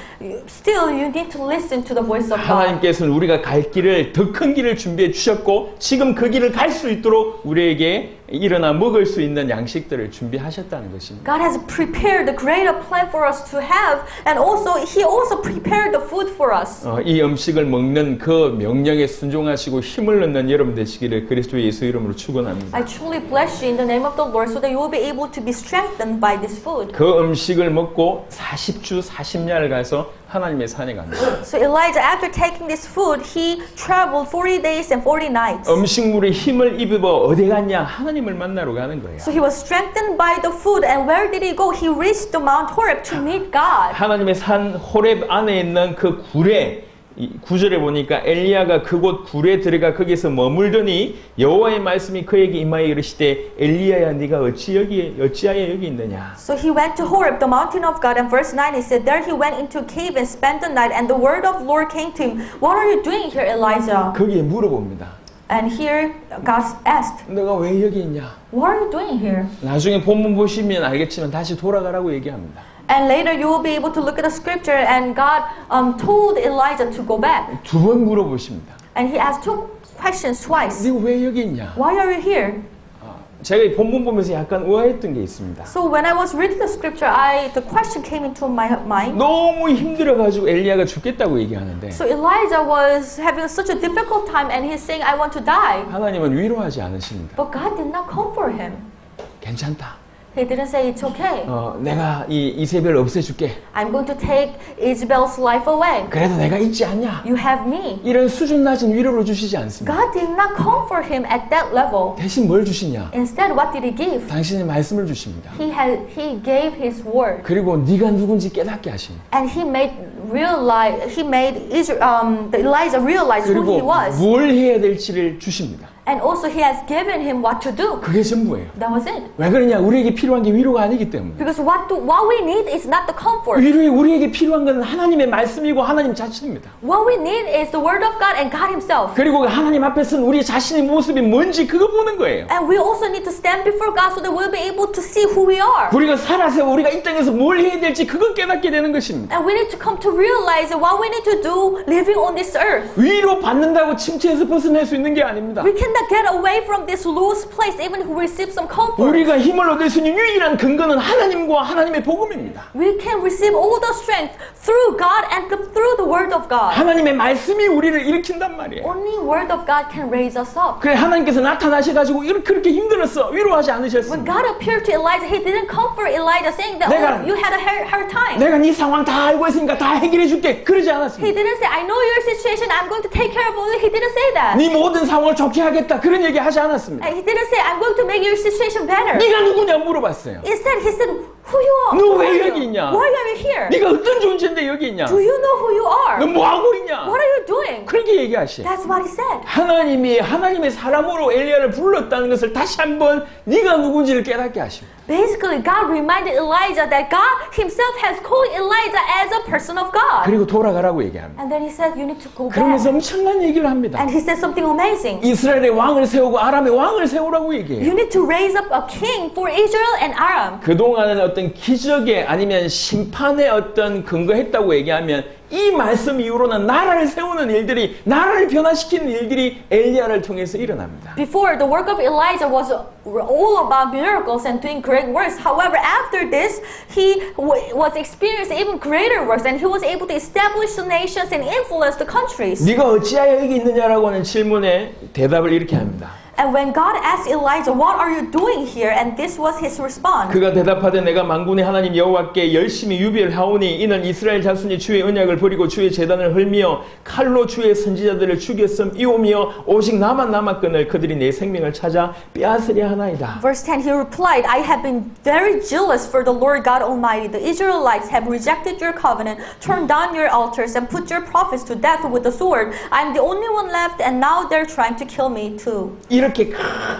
still you need to listen to the voice of God. 하나님께서는 우리가 갈 길을 더 큰 길을 준비해 주셨고 지금 그 길을 갈 수 있도록 우리에게 일어나 먹을 수 있는 양식들을 준비하셨다는 것입니다. God has prepared the greater plan for us to have, and also He also prepared the food for us. 어, 이 음식을 먹는 그 명령에 순종하시고 힘을 얻는 여러분 되시기를 그리스도 예수 이름으로 축원합니다. I truly bless you in the name of the Lord, so that you will be able to be strengthened by this food. 그 음식을 먹고 40주 40년을 가서 하나님의 산에 갑니다. So Elijah, after taking this food, he traveled 40 days and 40 nights. 음식물에 힘을 입어 어디 갔냐? 하나님을 만나러 가는 거예요. So he was strengthened by the food, and where did he go? He reached the Mount Horeb to meet God. 하나님의 산 호렙 안에 있는 그 굴에 이 구절에 보니까 엘리야가 그곳 굴에 들어가 거기서 머물더니 여호와의 말씀이 그에게 임하여 이르시되 엘리야야 네가 어찌 여기 어찌하여 여기 있느냐 So he went to Horeb, the mountain of God, and verse 9 it said, There he went into a cave and spent the night, and the word of Lord came to him, What are you doing here, Elijah? 거기에 물어봅니다. And here God asked, 너가 왜 여기 있냐? What are you doing here? 나중에 본문 보시면 알겠지만 다시 돌아가라고 얘기합니다. And later you will be able to look at the scripture, and God um, told Elijah to go back. 두 번 물어보십니다. And he asked two questions twice. 네가 왜 여기 있냐? Why are you here? 제가 이 본문 보면서 약간 우아했던 게 있습니다. So when I was reading the scripture, I the question came into my mind. 너무 힘들어가지고 엘리야가 죽겠다고 얘기하는데 So Elijah was having such a difficult time, and he's saying, "I want to die." 하나님은 위로하지 않으십니다. But God did not comfort him. 괜찮다. He didn't say it's okay. 어, 내가 이 이세벨 없애줄게. I'm going to take Isabel's life away. 그래도 내가 있지 않냐? You have me. 이런 수준 낮은 위로를 주시지 않습니다. God did not comfort him at that level. 대신 뭘 주시냐? Instead, what did he give? 당신의 말씀을 주십니다. He had he gave his word, 그리고 네가 누군지 깨닫게 하십니다. and he made realize he made Israel, um, Elijah realize who he 그리고 was, 뭘 해야 될지를 주십니다. And also he has given him what to do. 그게 전부예요. That was it. 왜 그러냐? 우리에게 필요한 게 위로가 아니기 때문에. Because what do, what we need is not the comfort. 위로에 우리에게 필요한 것은 하나님의 말씀이고 하나님 자신입니다. What we need is the word of God and God Himself. 그리고 하나님 앞에서는 우리 자신의 모습이 뭔지 그거 보는 거예요. And we also need to stand before God so that we'll be able to see who we are. 우리가 살아서 우리가 이 땅에서 뭘 해야 될지 그걸 깨닫게 되는 것입니다. And we need to come to realize what we need to do living on this earth. 위로 받는다고 침체에서 벗어날 수 있는 게 아닙니다. We cannot get away from this loose place even we receive some comfort. 우리가 힘을 얻을 수 있는 유일한 근거는 하나님과 하나님의 복음입니다. We can receive all the strength through God and through the Word of God. 하나님의 말씀이 우리를 일으킨단 말이에요. Only Word of God can raise us up. 그래 하나님께서 나타나셔 가지고 이렇게 그렇게 힘들었어 위로하지 When 않으셨습니다. God appeared to Elijah, He didn't comfort Elijah saying that 내가- oh, you had a hard, hard time. 내가 네 상황 다 알고 있으니까 다 해결해 줄게 그러지 He 않았습니다. didn't say, I know your situation, I'm going to take care of you. He didn't say that. 네 모든 상황을 좋게 하겠다 그런 얘기 하지 않았습니다. He didn't say, I'm going to make your situation better. 네가 누구냐 물어봤어요. Instead, He said, Who you are? 너 왜? 여기 있냐? Why are you here? 네가 어떤 존재인데 여기 있냐? Do you know who you are? 너 뭐 하고 있냐? What are you doing? 그렇게 얘기하시. That's what He said. 하나님이 하나님의 사람으로 엘리야를 불렀다는 것을 다시 한번 네가 누군지를 깨닫게 하십니다. Basically, God reminded Elijah that God Himself has called Elijah as a person of God. 그리고 돌아가라고 얘기합니다. And then He said, You need to go 그러면서 back. 엄청난 얘기를 합니다. And He said something amazing. 이스라엘의 왕을 세우고 아람의 왕을 세우라고 얘기해요. You need to raise up a king for Israel and Aram. 그 동안은 어떤 기적의 아니면 심판의 어떤 근거했다고 얘기하면 이 말씀 이후로는 나라를 세우는 일들이 나라를 변화시키는 일들이 엘리야를 통해서 일어납니다. Before, the work of Elijah was all about miracles and doing great works. However, after this, he was experiencing even greater works and he was able to establish the nations and influence the countries. 네가 어찌하여 여기 있느냐라고 하는 질문에 대답을 이렇게 합니다. And when God asked Elijah, What are you doing here? And this was his response. 그가 대답하되 내가 만군의 하나님 여호와께 열심히 유비를 하오니 이는 이스라엘 자손이 주의 언약을 버리고 주의 재단을 헐며 칼로 주의 선지자들을 죽였음이오며 오직 나만 남았거늘 그들이 내 생명을 찾아 빼앗으려 하나이다. Verse 10, he replied, I have been very jealous for the Lord God Almighty. The Israelites have rejected your covenant, torn down your altars, and put your prophets to death with the sword. I'm the only one left, and now they're trying to kill me too. 이렇게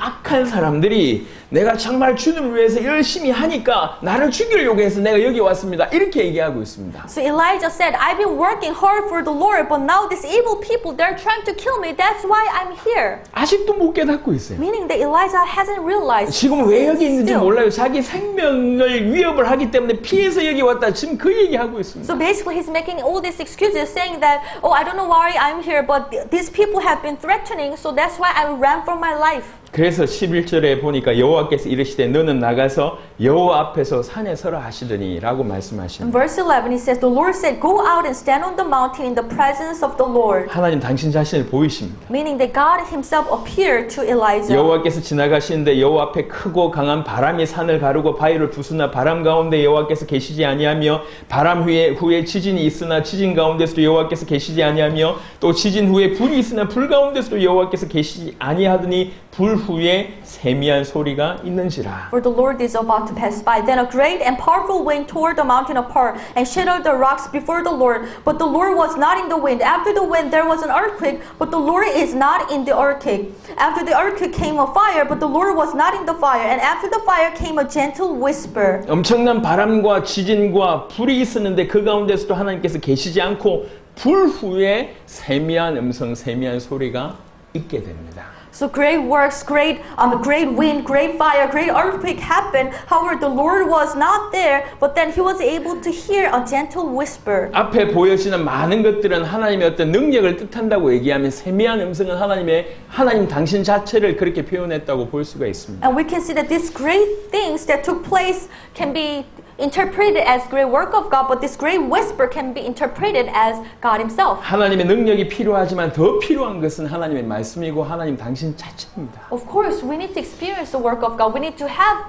악한 사람들이 내가 정말 주님을 위해서 열심히 하니까 나를 죽이려고 해서 내가 여기 왔습니다. 이렇게 얘기하고 있습니다. So Elijah said, I've been working hard for the Lord, but now these evil people, they're trying to kill me. That's why I'm here. 아직도 못 깨닫고 있어요. Meaning that Elijah hasn't realized. 지금 왜 여기 있는지 still. 몰라요. 자기 생명을 위협을 하기 때문에 피해서 여기 왔다. 지금 그 얘기하고 있습니다. So basically, he's making all these excuses, saying that, oh, I don't know why I'm here, but th- these people have been threatening, so that's why I ran for my life. 그래서 11절에 보니까 여호와께서 이르시되 너는 나가서 여호와 앞에서 산에 서라 하시더니라고 In 말씀하십니다. verse 11, he says, The Lord said, Go out and stand on the mountain in the presence of the Lord. 하나님 당신 자신을 보이십니다. Meaning that God himself appeared to Elijah. 여호와께서 지나가시는데 여호와 앞에 크고 강한 바람이 산을 가르고 바위를 부수나 바람 가운데 여호와께서 계시지 아니하며 바람 후에 후에 지진이 있으나 지진 가운데서도 여호와께서 계시지 아니하며 또 지진 후에 불이 있으나 불 가운데서도 여호와께서 계시지 아니하더니 불 후에 세미한 소리가 있는지라. For the Lord is about to pass by. Then a great and powerful wind tore the mountain apart and shattered the rocks before the Lord. But the Lord was not in the wind. After the wind, there was an earthquake, but the Lord is not in the earthquake. After the earthquake came a fire, but the Lord was not in the fire. And after the fire came a gentle whisper. 엄청난 바람과 지진과 불이 있었는데 그 가운데서도 하나님께서 계시지 않고 불 후에 세미한 음성, 세미한 소리가 있게 됩니다. So great works, great, um, great wind, great fire, great earthquake happened. However, the Lord was not there, but then he was able to hear a gentle whisper. 앞에 보여지는 많은 것들은 하나님의 어떤 능력을 뜻한다고 얘기하면 세미한 음성은 하나님의 하나님 당신 자체를 그렇게 표현했다고 볼 수가 있습니다. And we can see that these great things that took place can be interpreted as great work of God, but this great whisper can be interpreted as God himself. 하나님의 능력이 필요하지만 더 필요한 것은 하나님의 말씀이고 하나님 당신 자체입니다. Of course, we need to experience the work of God. We need to have,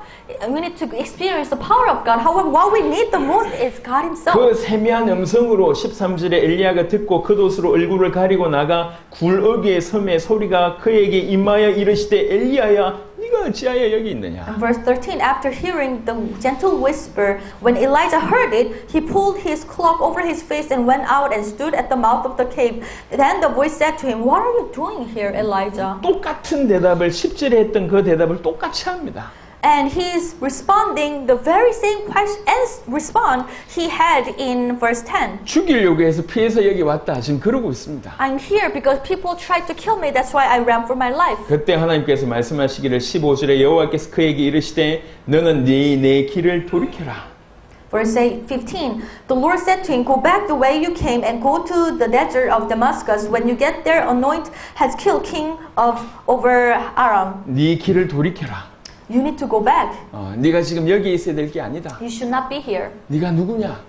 we need to experience the power of God. However, what we need the most is God Himself. 그 세미한 음성으로 13절에 엘리야가 듣고 겉옷으로 얼굴을 가리고 나가 굴어기의 섬의 소리가 그에게 임하여 이르시되 엘리야야 네가 어찌하여 여기 있느냐 And verse 13, after hearing the gentle whisper, when Elijah heard it, he pulled his cloak over his face and went out and stood at the mouth of the cave. Then the voice said to him, What are you doing here, Elijah? 똑같은 대답을 10절에 했던 그 대답을 똑같이 합니다. And he's responding the very same question and respond he had in verse 10. 죽이려고 해서 피해서 여기 왔다 지금 그러고 있습니다. I'm here because people tried to kill me. That's why I ran for my life. 그때 하나님께서 말씀하시기를 15절에 여호와께서 그에게 이르시되 너는 네, 내 길을 돌이켜라. Verse 8, 15 The Lord said to him, Go back the way you came and go to the desert of Damascus. When you get there, anoint has killed king of over Aram. 네 길을 돌이켜라. You need to go back. 어, 네가 지금 여기 있어야 될 게 아니다. You should not be here. 네가 누구냐?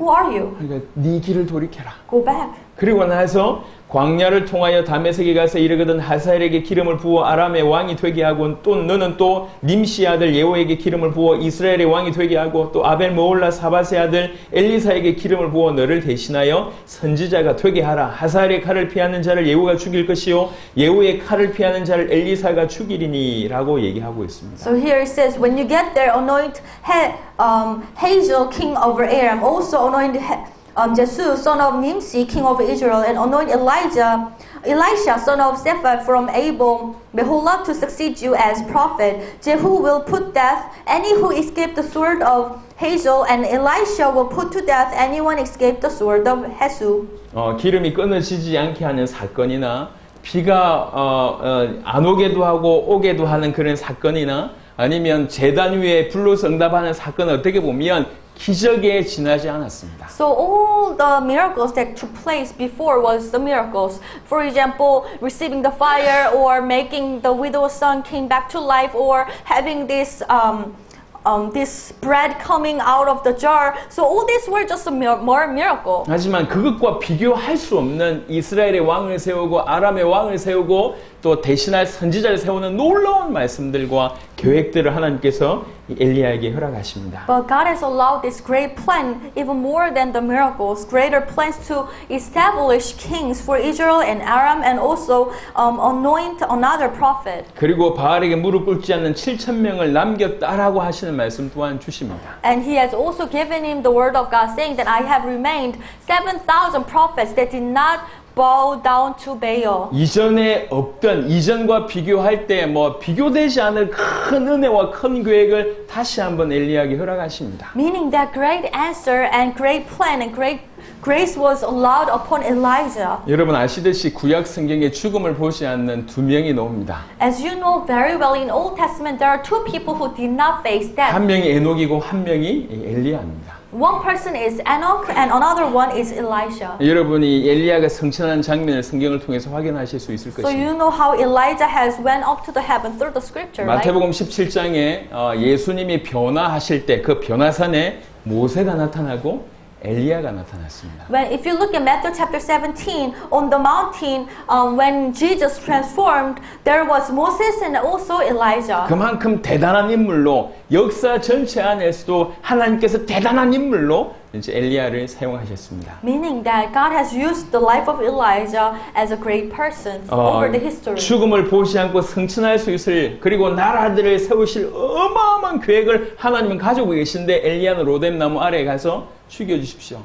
Who are you? 그러니까 네 길을 돌이켜라. Go back. 그리고 나서 광야를 통하여 다메섹에 가서 이르거든 하사엘에게 기름을 부어 아람의 왕이 되게 하고 또 너는 또 님시 아들 예호에게 기름을 부어 이스라엘의 왕이 되게 하고 또 아벨 모올라 사바세 아들 엘리사에게 기름을 부어 너를 대신하여 선지자가 되게 하라 하사엘의 칼을 피하는 자를 예호가 죽일 것이요 예호의 칼을 피하는 자를 엘리사가 죽이리니라고 얘기하고 있습니다. So here it says, When you get there, anoint he, um, Hazel, king over Aram. Also anoint he, um, Jesus, son of Nimsi, king of Israel. And anoint Elijah, Elisha, son of Shaphat from Abel, Meholah, to succeed you as prophet. Jehu will put death any who escape the sword of Hazel, and Elisha will put to death anyone escape the sword of Hesu. 어, 기름이 끊어지지 않게 하는 사건이나 비가 어, 어, 안 오게도 하고 오게도 하는 그런 사건이나 아니면 재단 위에 불로서 응답하는 사건은 어떻게 보면 기적에 지나지 않았습니다. So all the miracles that took place before was the miracles. For example, receiving the fire or making the widow's son came back to life or having this um, um, this bread coming out of the jar. So all these were just a more miracle. 하지만 그것과 비교할 수 없는 이스라엘의 왕을 세우고 아람의 왕을 세우고 또 대신할 선지자를 세우는 놀라운 말씀들과 계획들을 하나님께서 이 엘리야에게 허락하십니다. But God has allowed this great plan, even more than the miracles, greater plans to establish kings for Israel and Aram and also um, anoint another prophet. 그리고 바알에게 무릎 꿇지 않는 7천 명을 남겼다라고 하시는 말씀 또한 주십니다. And he has also given him the word of God, saying that I have remained 7,000 prophets that did not bow down to Baal. 이전에 없던 이전과 비교할 때 뭐 비교되지 않을 큰 은혜와 큰 계획을 다시 한번 엘리야에게 허락하십니다. Meaning that great answer and great plan and great grace was allowed upon Elijah. 여러분 아시듯이 구약 성경에 죽음을 보지 않는 두 명이 나옵니다. As you know very well, in Old Testament, there are two people who did not face death. 한 명이 에녹이고 한 명이 엘리야입니다. One person is Enoch and another one is Elisha. 여러분이 엘리야가 성천한 장면을 성경을 통해서 확인하실 수 있을 So 것입니다. you know how Elijah has went up to the heaven through the scripture, right? 마태복음 17장에 어, 예수님이 변화하실 때 그 변화산에 모세가 나타나고 엘리야가 나타났습니다. When, if you look at Matthew chapter 17, on the mountain, um, when Jesus transformed, there was Moses and also Elijah. 그만큼 대단한 인물로 역사 전체 안에서도 하나님께서 대단한 인물로 이제 엘리야를 사용하셨습니다. Meaning that God has used the life of Elijah as a great person 어, over the history. 죽음을 보지 않고 승천할 수 있을 그리고 나라들을 세우실 어마어마한 계획을 하나님은 가지고 계신데 엘리야는 로뎀 나무 아래에 가서 죽여주십시오.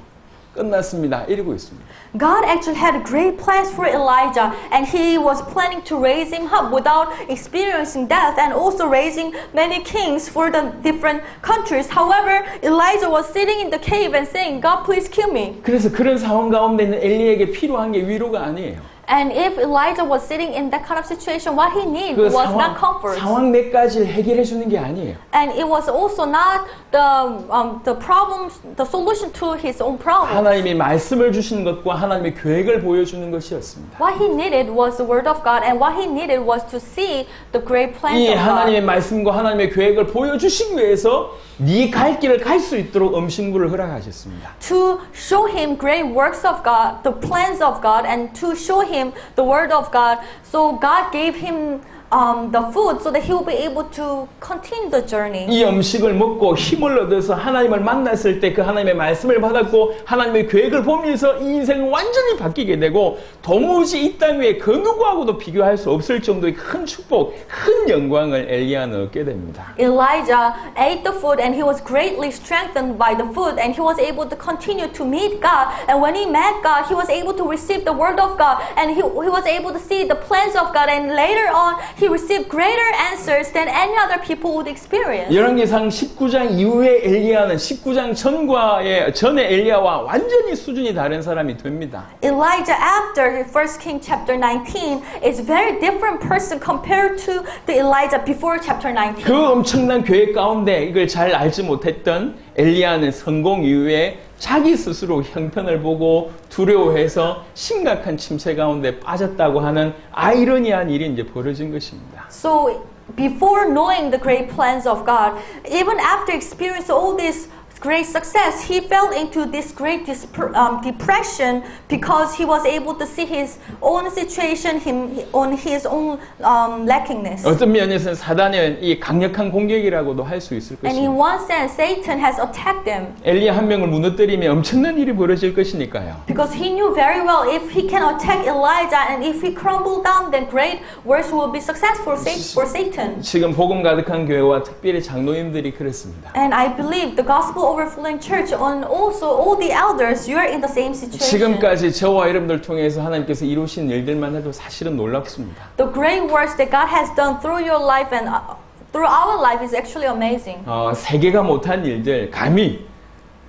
끝났습니다. 이러고 있습니다. God actually had great plans for Elijah, and he was planning to raise him up without experiencing death and also raising many kings for the different countries. However, Elijah was sitting in the cave and saying, God, please kill me. 그래서 그런 상황 가운데 있는 엘리에게 필요한 게 위로가 아니에요. And if Elijah was sitting in that kind of situation, what he needed 그 was 상황, not comfort. 상황 몇 가지를 해결해 주는 게 아니에요. And it was also not the um, the problems, the solution to his own problem. 하나님이 말씀을 주시는 것과 하나님의 계획을 보여주는 것이었습니다. What he needed was the word of God, and what he needed was to see the great plans 이 of 하나님의 God. 말씀과 하나님의 계획을 보여주시기 위해서 네 갈 길을 갈 수 있도록 음식물을 허락하셨습니다. To show him great works of God, the plans of God, and to show him the word of God. So God gave him um, the food so that he will be able to continue the journey. 이 음식을 먹고 힘을 얻어서 하나님을 만났을 때 그 하나님의 말씀을 받았고 하나님의 계획을 보면서 이 인생은 완전히 바뀌게 되고 도무지 이 땅 위에 그 누구하고도 비교할 수 없을 정도의 큰 축복, 큰 영광을 엘리야는 얻게 됩니다. Elijah ate the food and he was greatly strengthened by the food and he was able to continue to meet God. And when he met God, he was able to receive the word of God and he, he was able to see the plans of God. And later on, he received greater answers than any other people would experience. 열왕기상 19장 이후에 엘리야는 19장 전과의 전의 엘리야와 완전히 수준이 다른 사람이 됩니다. Elijah after 1 King chapter 19 is very different person compared to the Elijah before chapter 19. 그 엄청난 계획 가운데 이걸 잘 알지 못했던 엘리야는 성공 이후에 자기 스스로 형편을 보고 두려워해서 심각한 침체 가운데 빠졌다고 하는 아이러니한 일이 이제 벌어진 것입니다. So before knowing the great plans of God, even after experiencing all this great success, he fell into this great dis- um, depression because he was able to see his own situation, him on his own um, lackingness. 어떤 면에서는 사단의 이 강력한 공격이라고도 할 수 있을 And in 것입니다. one sense, Satan has attacked him 엘리야 한 명을 무너뜨리면 엄청난 일이 벌어질 것이니까요. because he knew very well if he can attack Elijah and if he crumble down, then great works will be successful for Sa- for Satan. 지금 복음 가득한 교회와 특별히 장로님들이 그렇습니다. And I believe the gospel overflowing church and also all the elders, you are in the same situation. 지금까지 저와 여러분들 통해서 하나님께서 이루신 일들만 해도 사실은 놀랍습니다. The great works that God has done through your life and uh, through our life is actually amazing. 어, 세계가 못한 일들, 감히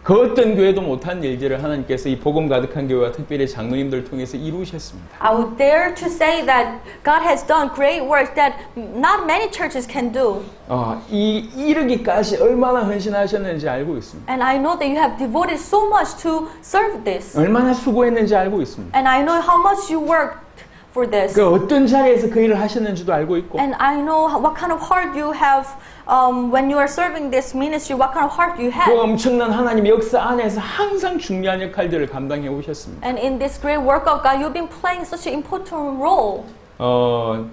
그 어떤 교회도 못한 일들을 하나님께서 이 복음 가득한 교회와 특별히 장로님들 통해서 이루셨습니다. I would dare to say that God has done great works that not many churches can do. 어, 이 이르기까지 얼마나 헌신하셨는지 알고 있습니다. And I know that you have devoted so much to serve this. 얼마나 수고했는지 알고 있습니다. And I know how much you worked for this. 그 어떤 자리에서 그 일을 하셨는지도 알고 있고 And I know what kind of heart you have um, when you are serving this ministry, what kind of heart you 그 have. 엄청난 하나님의 역사 안에서 항상 중요한 역할들을 감당해 오셨습니다. And in this great work of God, you've been playing such an important role. 어,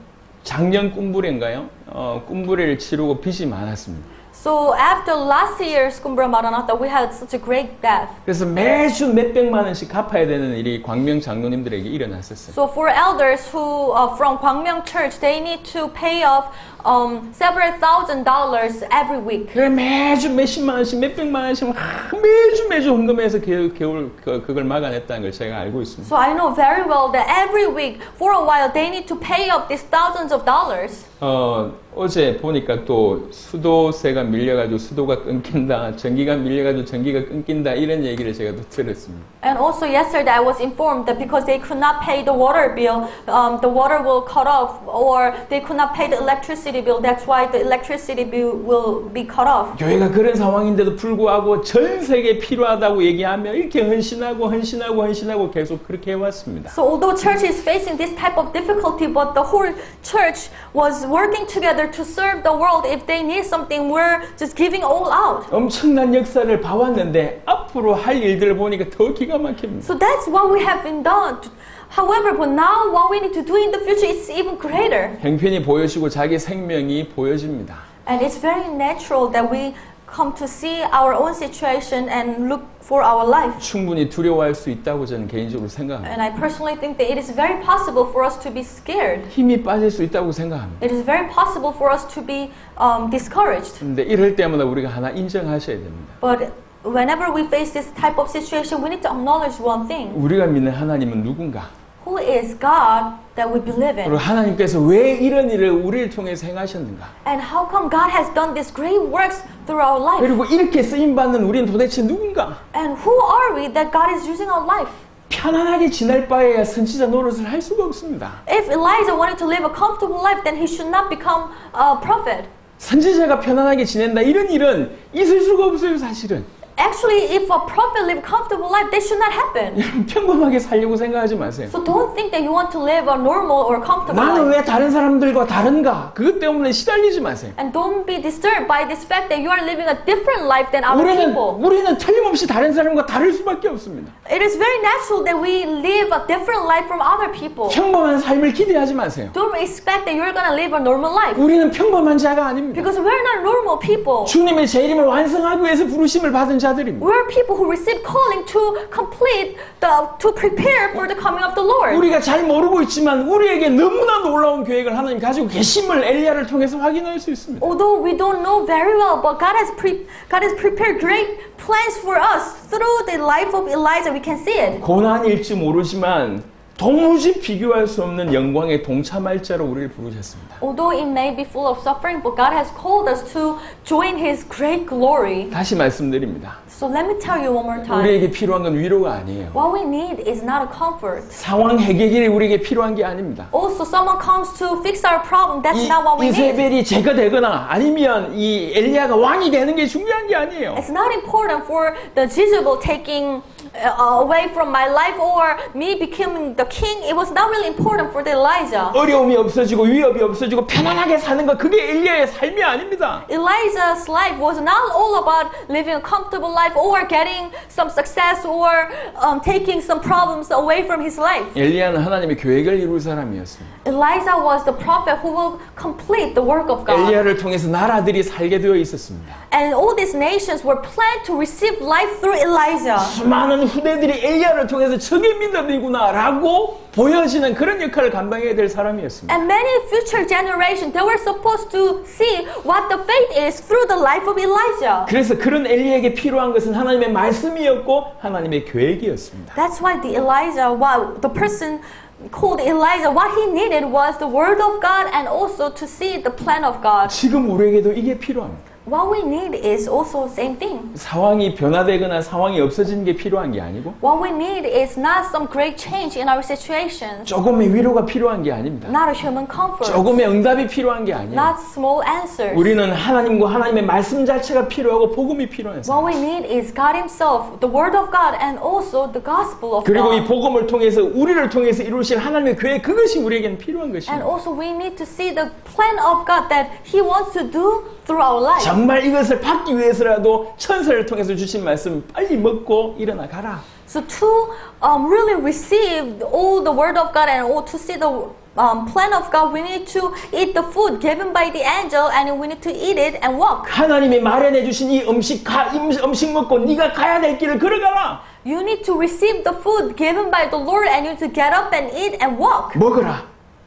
작년 꿈부레인가요? 어, 꿈부레를 치르고 빚이 많았습니다. So after last year's Kumbra Maranatha, we had such a great death. 그래서 매주 몇백만 원씩 갚아야 되는 일이 광명 장로님들에게 일어났었어요. So for elders who uh, from Gwangmyeong Church, they need to pay off um, several thousand dollars every week. 그래 매주 몇십만 원씩 몇백만 원씩 막 매주 매주 헌금해서 겨울, 겨울 그, 그걸 막아냈다는 걸 제가 알고 있습니다. So I know very well that every week, for a while, they need to pay off these thousands of dollars. 어, 어제 보니까 또 수도세가 밀려가지고 수도가 끊긴다, 전기가 밀려가지고 전기가 끊긴다 이런 얘기를 제가 또 들었습니다. And also yesterday, I was informed that because they could not pay the water bill, um, the water will cut off, or they could not pay the electricity bill. That's why the electricity bill will be cut off. 교회가 그런 상황인데도 불구하고 전 세계에 필요하다고 얘기하며 이렇게 헌신하고 헌신하고 헌신하고 계속 그렇게 해왔습니다. So although church is facing this type of difficulty, but the whole church was working together to serve the world. If they need something, we're just giving all out. 엄청난 역사를 봐왔는데 앞으로 할 일들을 보니까 더 기가 막힙니다. So that's what we have been done. However, but now what we need to do in the future is even greater. 형편이 보여지고 자기 생명이 보여집니다. And it's very natural that we come to see our own situation and look for our life. 충분히 두려워할 수 있다고 저는 개인적으로 생각합니다. And I personally think that it is very possible for us to be scared. 힘이 빠질 수 있다고 생각합니다. It is very possible for us to be um, discouraged. 근데 이럴 때마다 우리가 하나 인정하셔야 됩니다. But whenever we face this type of situation, we need to acknowledge one thing. 우리가 믿는 하나님은 누군가? Who is God that we believe 그리고 in? 하나님께서 왜 이런 일을 우리를 통해서 행하셨는가? And how come God has done these great works through our life? 그리고 이렇게 쓰임 받는 우리는 도대체 누군가? And who are we that God is using our life? 편안하게 지낼 바에야 선지자 노릇을 할 수가 없습니다. If Elijah wanted to live a comfortable life, then he should not become a prophet. 선지자가 편안하게 지낸다 이런 일은 있을 수가 없어요 사실은. Actually, if a prophet live comfortable life, that should not happen. 평범하게 살려고 생각하지 마세요. So don't think that you want to live a normal or comfortable 나는 life. 왜 다른 사람들과 다른가? 그것 때문에 시달리지 마세요. And don't be disturbed by this fact that you are living a different life than other 우리는 people. 우리는 틀림없이 다른 사람과 다를 수밖에 없습니다. It is very natural that we live a different life from other people. 평범한 삶을 기대하지 마세요. Don't expect that you're gonna live a normal life. 우리는 평범한 자가 아닙니다. Because we're not normal people. 주님의 재림을 완성하기 위해서 부르심을 받은 자 들입니다. We're people who receive calling to complete the to prepare for the coming of the Lord. 우리가 잘 모르고 있지만 우리에게 너무나 놀라운 계획을 하나님 가지고 계심을 엘리야를 통해서 확인할 수 있습니다. Although we don't know very well, but God has pre- God has prepared great plans for us through the life of Elijah. We can see it. 고난일지 모르지만 도무지 비교할 수 없는 영광의 동참할 자로 우리를 부르셨습니다. Although it may be full of suffering, but God has called us to join His great glory. 다시 말씀드립니다. So let me tell you one more time. 우리에게 필요한 건 위로가 아니에요. What we need is not a comfort. 상황 해결이 우리에게 필요한 게 아닙니다. Also, someone comes to fix our problem. That's 이, not what we need. 이세벨이 제가 되거나 아니면 이 엘리야가 왕이 되는 게 중요한 게 아니에요. It's not important for the Jezebel taking uh, away from my life or me becoming the king. It was not really important for the Elijah. 어려움이 없어지고 위협이 없어지고 편안하게 사는 것 그게 엘리야의 삶이 아닙니다. Elijah's life was not all about living a comfortable life or getting some success or um, taking some problems away from his life. 엘리야는 하나님의 계획을 이룰 사람이었습니다. Elijah was the prophet who will complete the work of God. 엘리야를 통해서 나라들이 살게 되어 있었습니다. And all these nations were planned to receive life through Elijah. 수많은 후대들이 엘리야를 통해서 저게 믿음이구나라고 보여지는 그런 역할을 감당해야 될 사람이었습니다. And many future generations, they were supposed to see what the faith is through the life of Elijah. 그래서 그런 엘리야에게 필요한 것은 하나님의 말씀이었고 하나님의 계획이었습니다. That's why the Elijah, wow, the person called Elijah, what he needed was the word of God and also to see the plan of God. 지금 우리에게도 이게 필요합니다. What we need is also same thing. 상황이 변화되거나 상황이 없어지는 게 필요한 게 아니고 What we need is not some great change in our situations, 조금의 위로가 필요한 게 아닙니다. not a human comfort, 조금의 응답이 필요한 게 아니에요. not small answers. 우리는 하나님과 하나님의 말씀 자체가 필요하고 복음이 필요해서 What we need is God Himself, the Word of God, and also the gospel of 그리고 이 God. 복음을 통해서 우리를 통해서 이루실 하나님의 계획 그것이 우리에게는 필요한 And 것입니다. also we need to see the plan of God that He wants to do through our life. 정말 이것을 받기 위해서라도 천사를 통해서 주신 말씀 빨리 먹고 일어나 가라. So to um, really receive all the Word of God and all to see the um, plan of God, we need to eat the food given by the angel, and we need to eat it and walk. 하나님이 마련해 주신 이 음식 가, 임- 음식 먹고 네가 가야 될 길을 걸어가라. You need to receive the food given by the Lord, and you need to get up and eat and walk. 먹어라.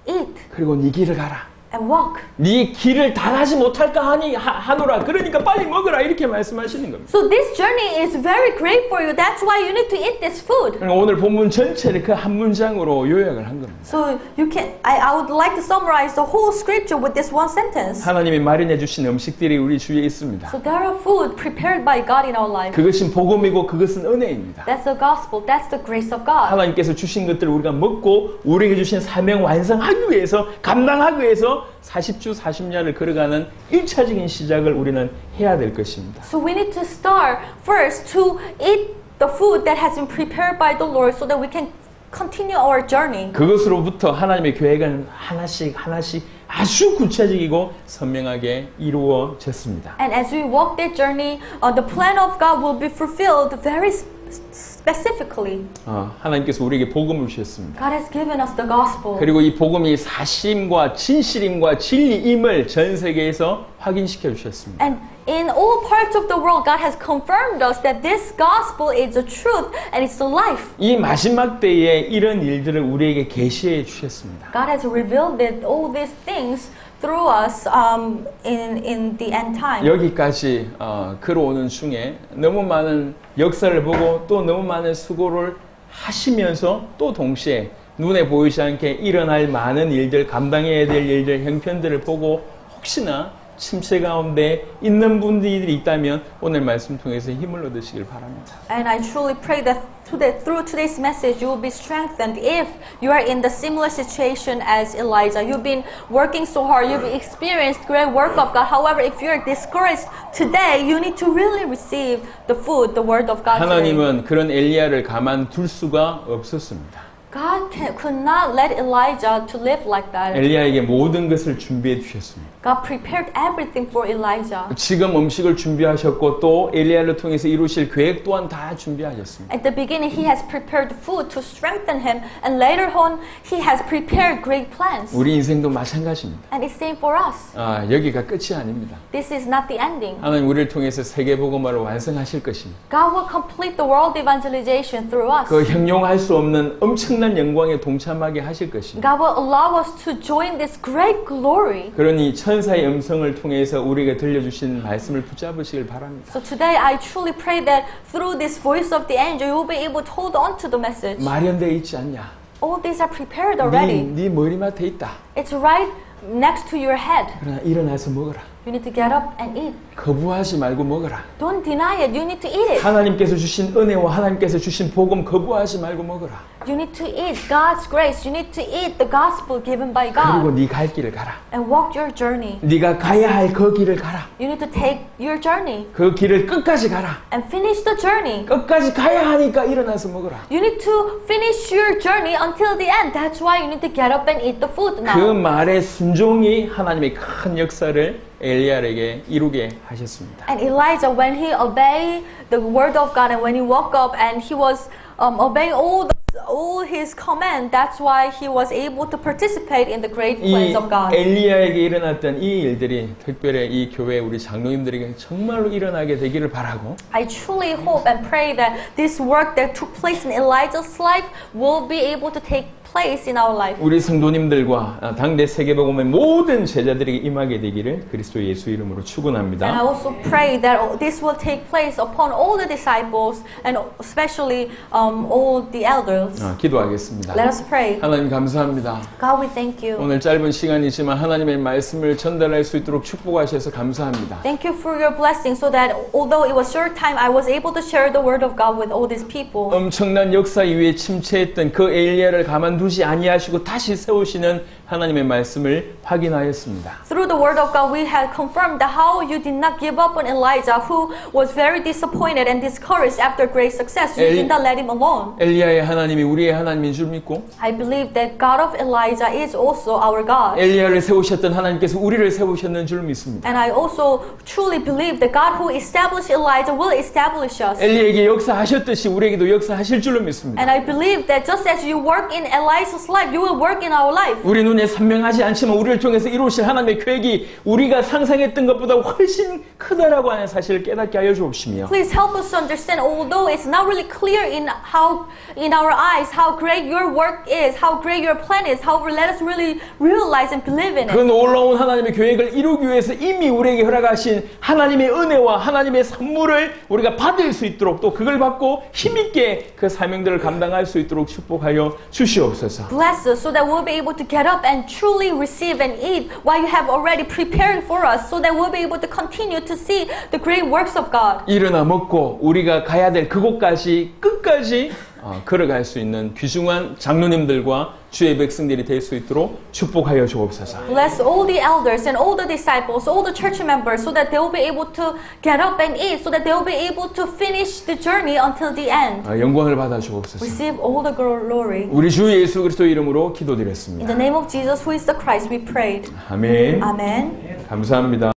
Eat 그리고 네 길을 가라. And walk. 네 길을 단하지 못할까 하니 하, 하노라. 그러니까 빨리 먹어라 이렇게 말씀하시는 겁니다. So this journey is very great for you. That's why you need to eat this food. 그러니까 오늘 본문 전체를 그 한 문장으로 요약을 한 겁니다. So you can. I, I would like to summarize the whole scripture with this one sentence. 하나님이 마련해 주신 음식들이 우리 주위에 있습니다. So there are food prepared by God in our life. 그것은 복음이고 그것은 은혜입니다. That's the gospel. That's the grace of God. 하나님께서 주신 것들을 우리가 먹고 우리에게 주신 사명 완성하기 위해서 감당하기 위해서 40주 40년을 걸어가는 1차적인 시작을 우리는 해야 될 것입니다. So we need to start first to eat the food that has been prepared by the Lord so that we can continue our journey. 그것으로부터 하나님의 계획은 하나씩 하나씩 아주 구체적이고 선명하게 이루어졌습니다. And as we walk that journey, uh, the plan of God will be fulfilled very specifically. 어, 하나님께서 우리에게 복음을 주셨습니다. God has given us the gospel. 그리고 이 복음이 사심과 진실임과 진리임을 전 세계에서 확인시켜 주셨습니다. And in all parts of the world, God has confirmed us that this gospel is the truth and it's the life. 이 마지막 때에 이런 일들을 우리에게 계시해 주셨습니다. God has revealed all these things through us um, in, in the end time. 여기까지 어, 걸어오는 중에 너무 많은 역사를 보고 또 너무 많은 수고를 하시면서 또 동시에 눈에 보이지 않게 일어날 많은 일들, 감당해야 될 일들, 형편들을 보고 혹시나 침체 가운데 있는 분들이 있다면 오늘 말씀 통해서 힘을 얻으시길 바랍니다. And I truly pray that today, through today's message, you will be strengthened if you are in the similar situation as Elijah. You've been working so hard, you've experienced great work of God. However, if you're discouraged today, you need to really receive the food, the word of God. Today. 하나님은 그런 엘리야를 가만 둘 수가 없었습니다. God could not let Elijah to live like that. 엘리야에게 모든 것을 준비해 주셨습니다. God prepared everything for Elijah. 지금 음식을 준비하셨고 또 엘리야를 통해서 이루실 계획 또한 다 준비하셨습니다. At the beginning, he has prepared food to strengthen him, and later on, he has prepared great plans. 우리 인생도 마찬가지입니다. And it's same for us. 아, 여기가 끝이 아닙니다. This is not the ending. 하나님 우리를 통해서 세계 복음화를 완성하실 것입니다. God will complete the world evangelization through us. 그 형용할 수 없는 엄청난 영광에 동참하게 하실 것입니다. God will allow us to join this great glory. 그러니 천 사의 음성을 통해서 우리에게 들려주신 말씀을 붙잡으시길 바랍니다. So today, I truly pray that through this voice of the angel, you will be able to hold on to the message. 마련되어 있지 않냐? All these are prepared 네, already. 네 머리맡에 있다. It's right next to your head. 그러나 일어나서 먹어라. You need to get up and eat. 거부하지 말고 먹어라. Don't deny it. You need to eat it. 하나님께서 주신 은혜와 하나님께서 주신 복음 거부하지 말고 먹어라. You need to eat God's grace. You need to eat the gospel given by 그리고 God 네갈 길을 가라. and walk your journey. 네가 가야 할 그 길을 가라. You need to take your journey 그 길을 끝까지 가라. and finish the journey. 끝까지 가야 하니까 일어나서 먹어라. You need to finish your journey until the end. That's why you need to get up and eat the food 그 now. 말의 순종이 하나님의 큰 역사를 엘리야에게 이루게 하셨습니다. And Elijah, when he obeyed the word of God and when he woke up and he was um, obeying all the, all his command, that's why he was able to participate in the great 이 plans of God. 엘리야에게 일어났던 이 일들이 특별히 이 교회 우리 장로님들에게 정말로 일어나게 되기를 바라고 I truly hope and pray that this work that took place in Elijah's life will be able to take place in our life. 우리 성도님들과 당대 세계복음의 모든 제자들에게 임하게 되기를 그리스도 예수 이름으로 And I 축원합니다. also pray that this will take place upon all the disciples and especially um, all the elders. 아, 기도하겠습니다. Let us pray. 하나님 감사합니다. God, we thank you. 오늘 짧은 시간이지만 하나님의 말씀을 전달할 수 있도록 축복하셔서 감사합니다. Thank you for your blessing so that although it was short time, I was able to share the word of God with all these people. 엄청난 역사 이후에 침체했던 그 엘리야를 가만 두지 아니하시고 다시 세우시는 하나님의 말씀을 확인하였습니다. Through the word of God, we have confirmed that how you did not give up on Elijah, who was very disappointed and discouraged after great success. You El- did not let him alone. 엘리야의 하나님이 우리의 하나님인 줄 믿고 I believe that God of Elijah is also our God. 엘리야를 세우셨던 하나님께서 우리를 세우셨는 줄 믿습니다. And I also truly believe that God who established Elijah will establish us. 엘리에게 역사하셨듯이 우리에게도 역사하실 줄로 믿습니다. And I believe that just as you work in Elijah's life, you will work in our life. 우리 눈에 선명하지 않지만 우리를 통해서 이루실 하나님의 계획이 우리가 상상했던 것보다 훨씬 크다라고 하는 사실을 깨닫게 하여 주옵시며 Please help us understand, although it's not really clear in how, in our eyes, how great your work is, how great your plan is. However, let us really realize and believe in 그 it. 놀라운 하나님의 계획을 이루기 위해서 이미 우리에게 허락하신 하나님의 은혜와 하나님의 선물을 우리가 받을 수 있도록 또 그걸 받고 힘 있게 그 사명들을 감당할 수 있도록 축복하여 주시옵소서. Bless us so that we'll be able to get up and truly receive and eat what you have already prepared for us, so that we'll be able to continue to see the great works of God. 일어나 먹고 우리가 가야 될 그곳까지 끝까지 어, 걸어갈 수 있는 귀중한 장로님들과 주의 백성들이 될 수 있도록 축복하여 주옵소서. Bless all the elders and all the disciples, all the church members, so that they will be able to get up and eat, so that they will be able to finish the journey until the end. 어, 영광을 받아 주옵소서. Receive all the glory. 우리 주 예수 그리스도 이름으로 In 기도드렸습니다. the name of Jesus, who is the Christ, we prayed. 아멘. Amen. 감사합니다.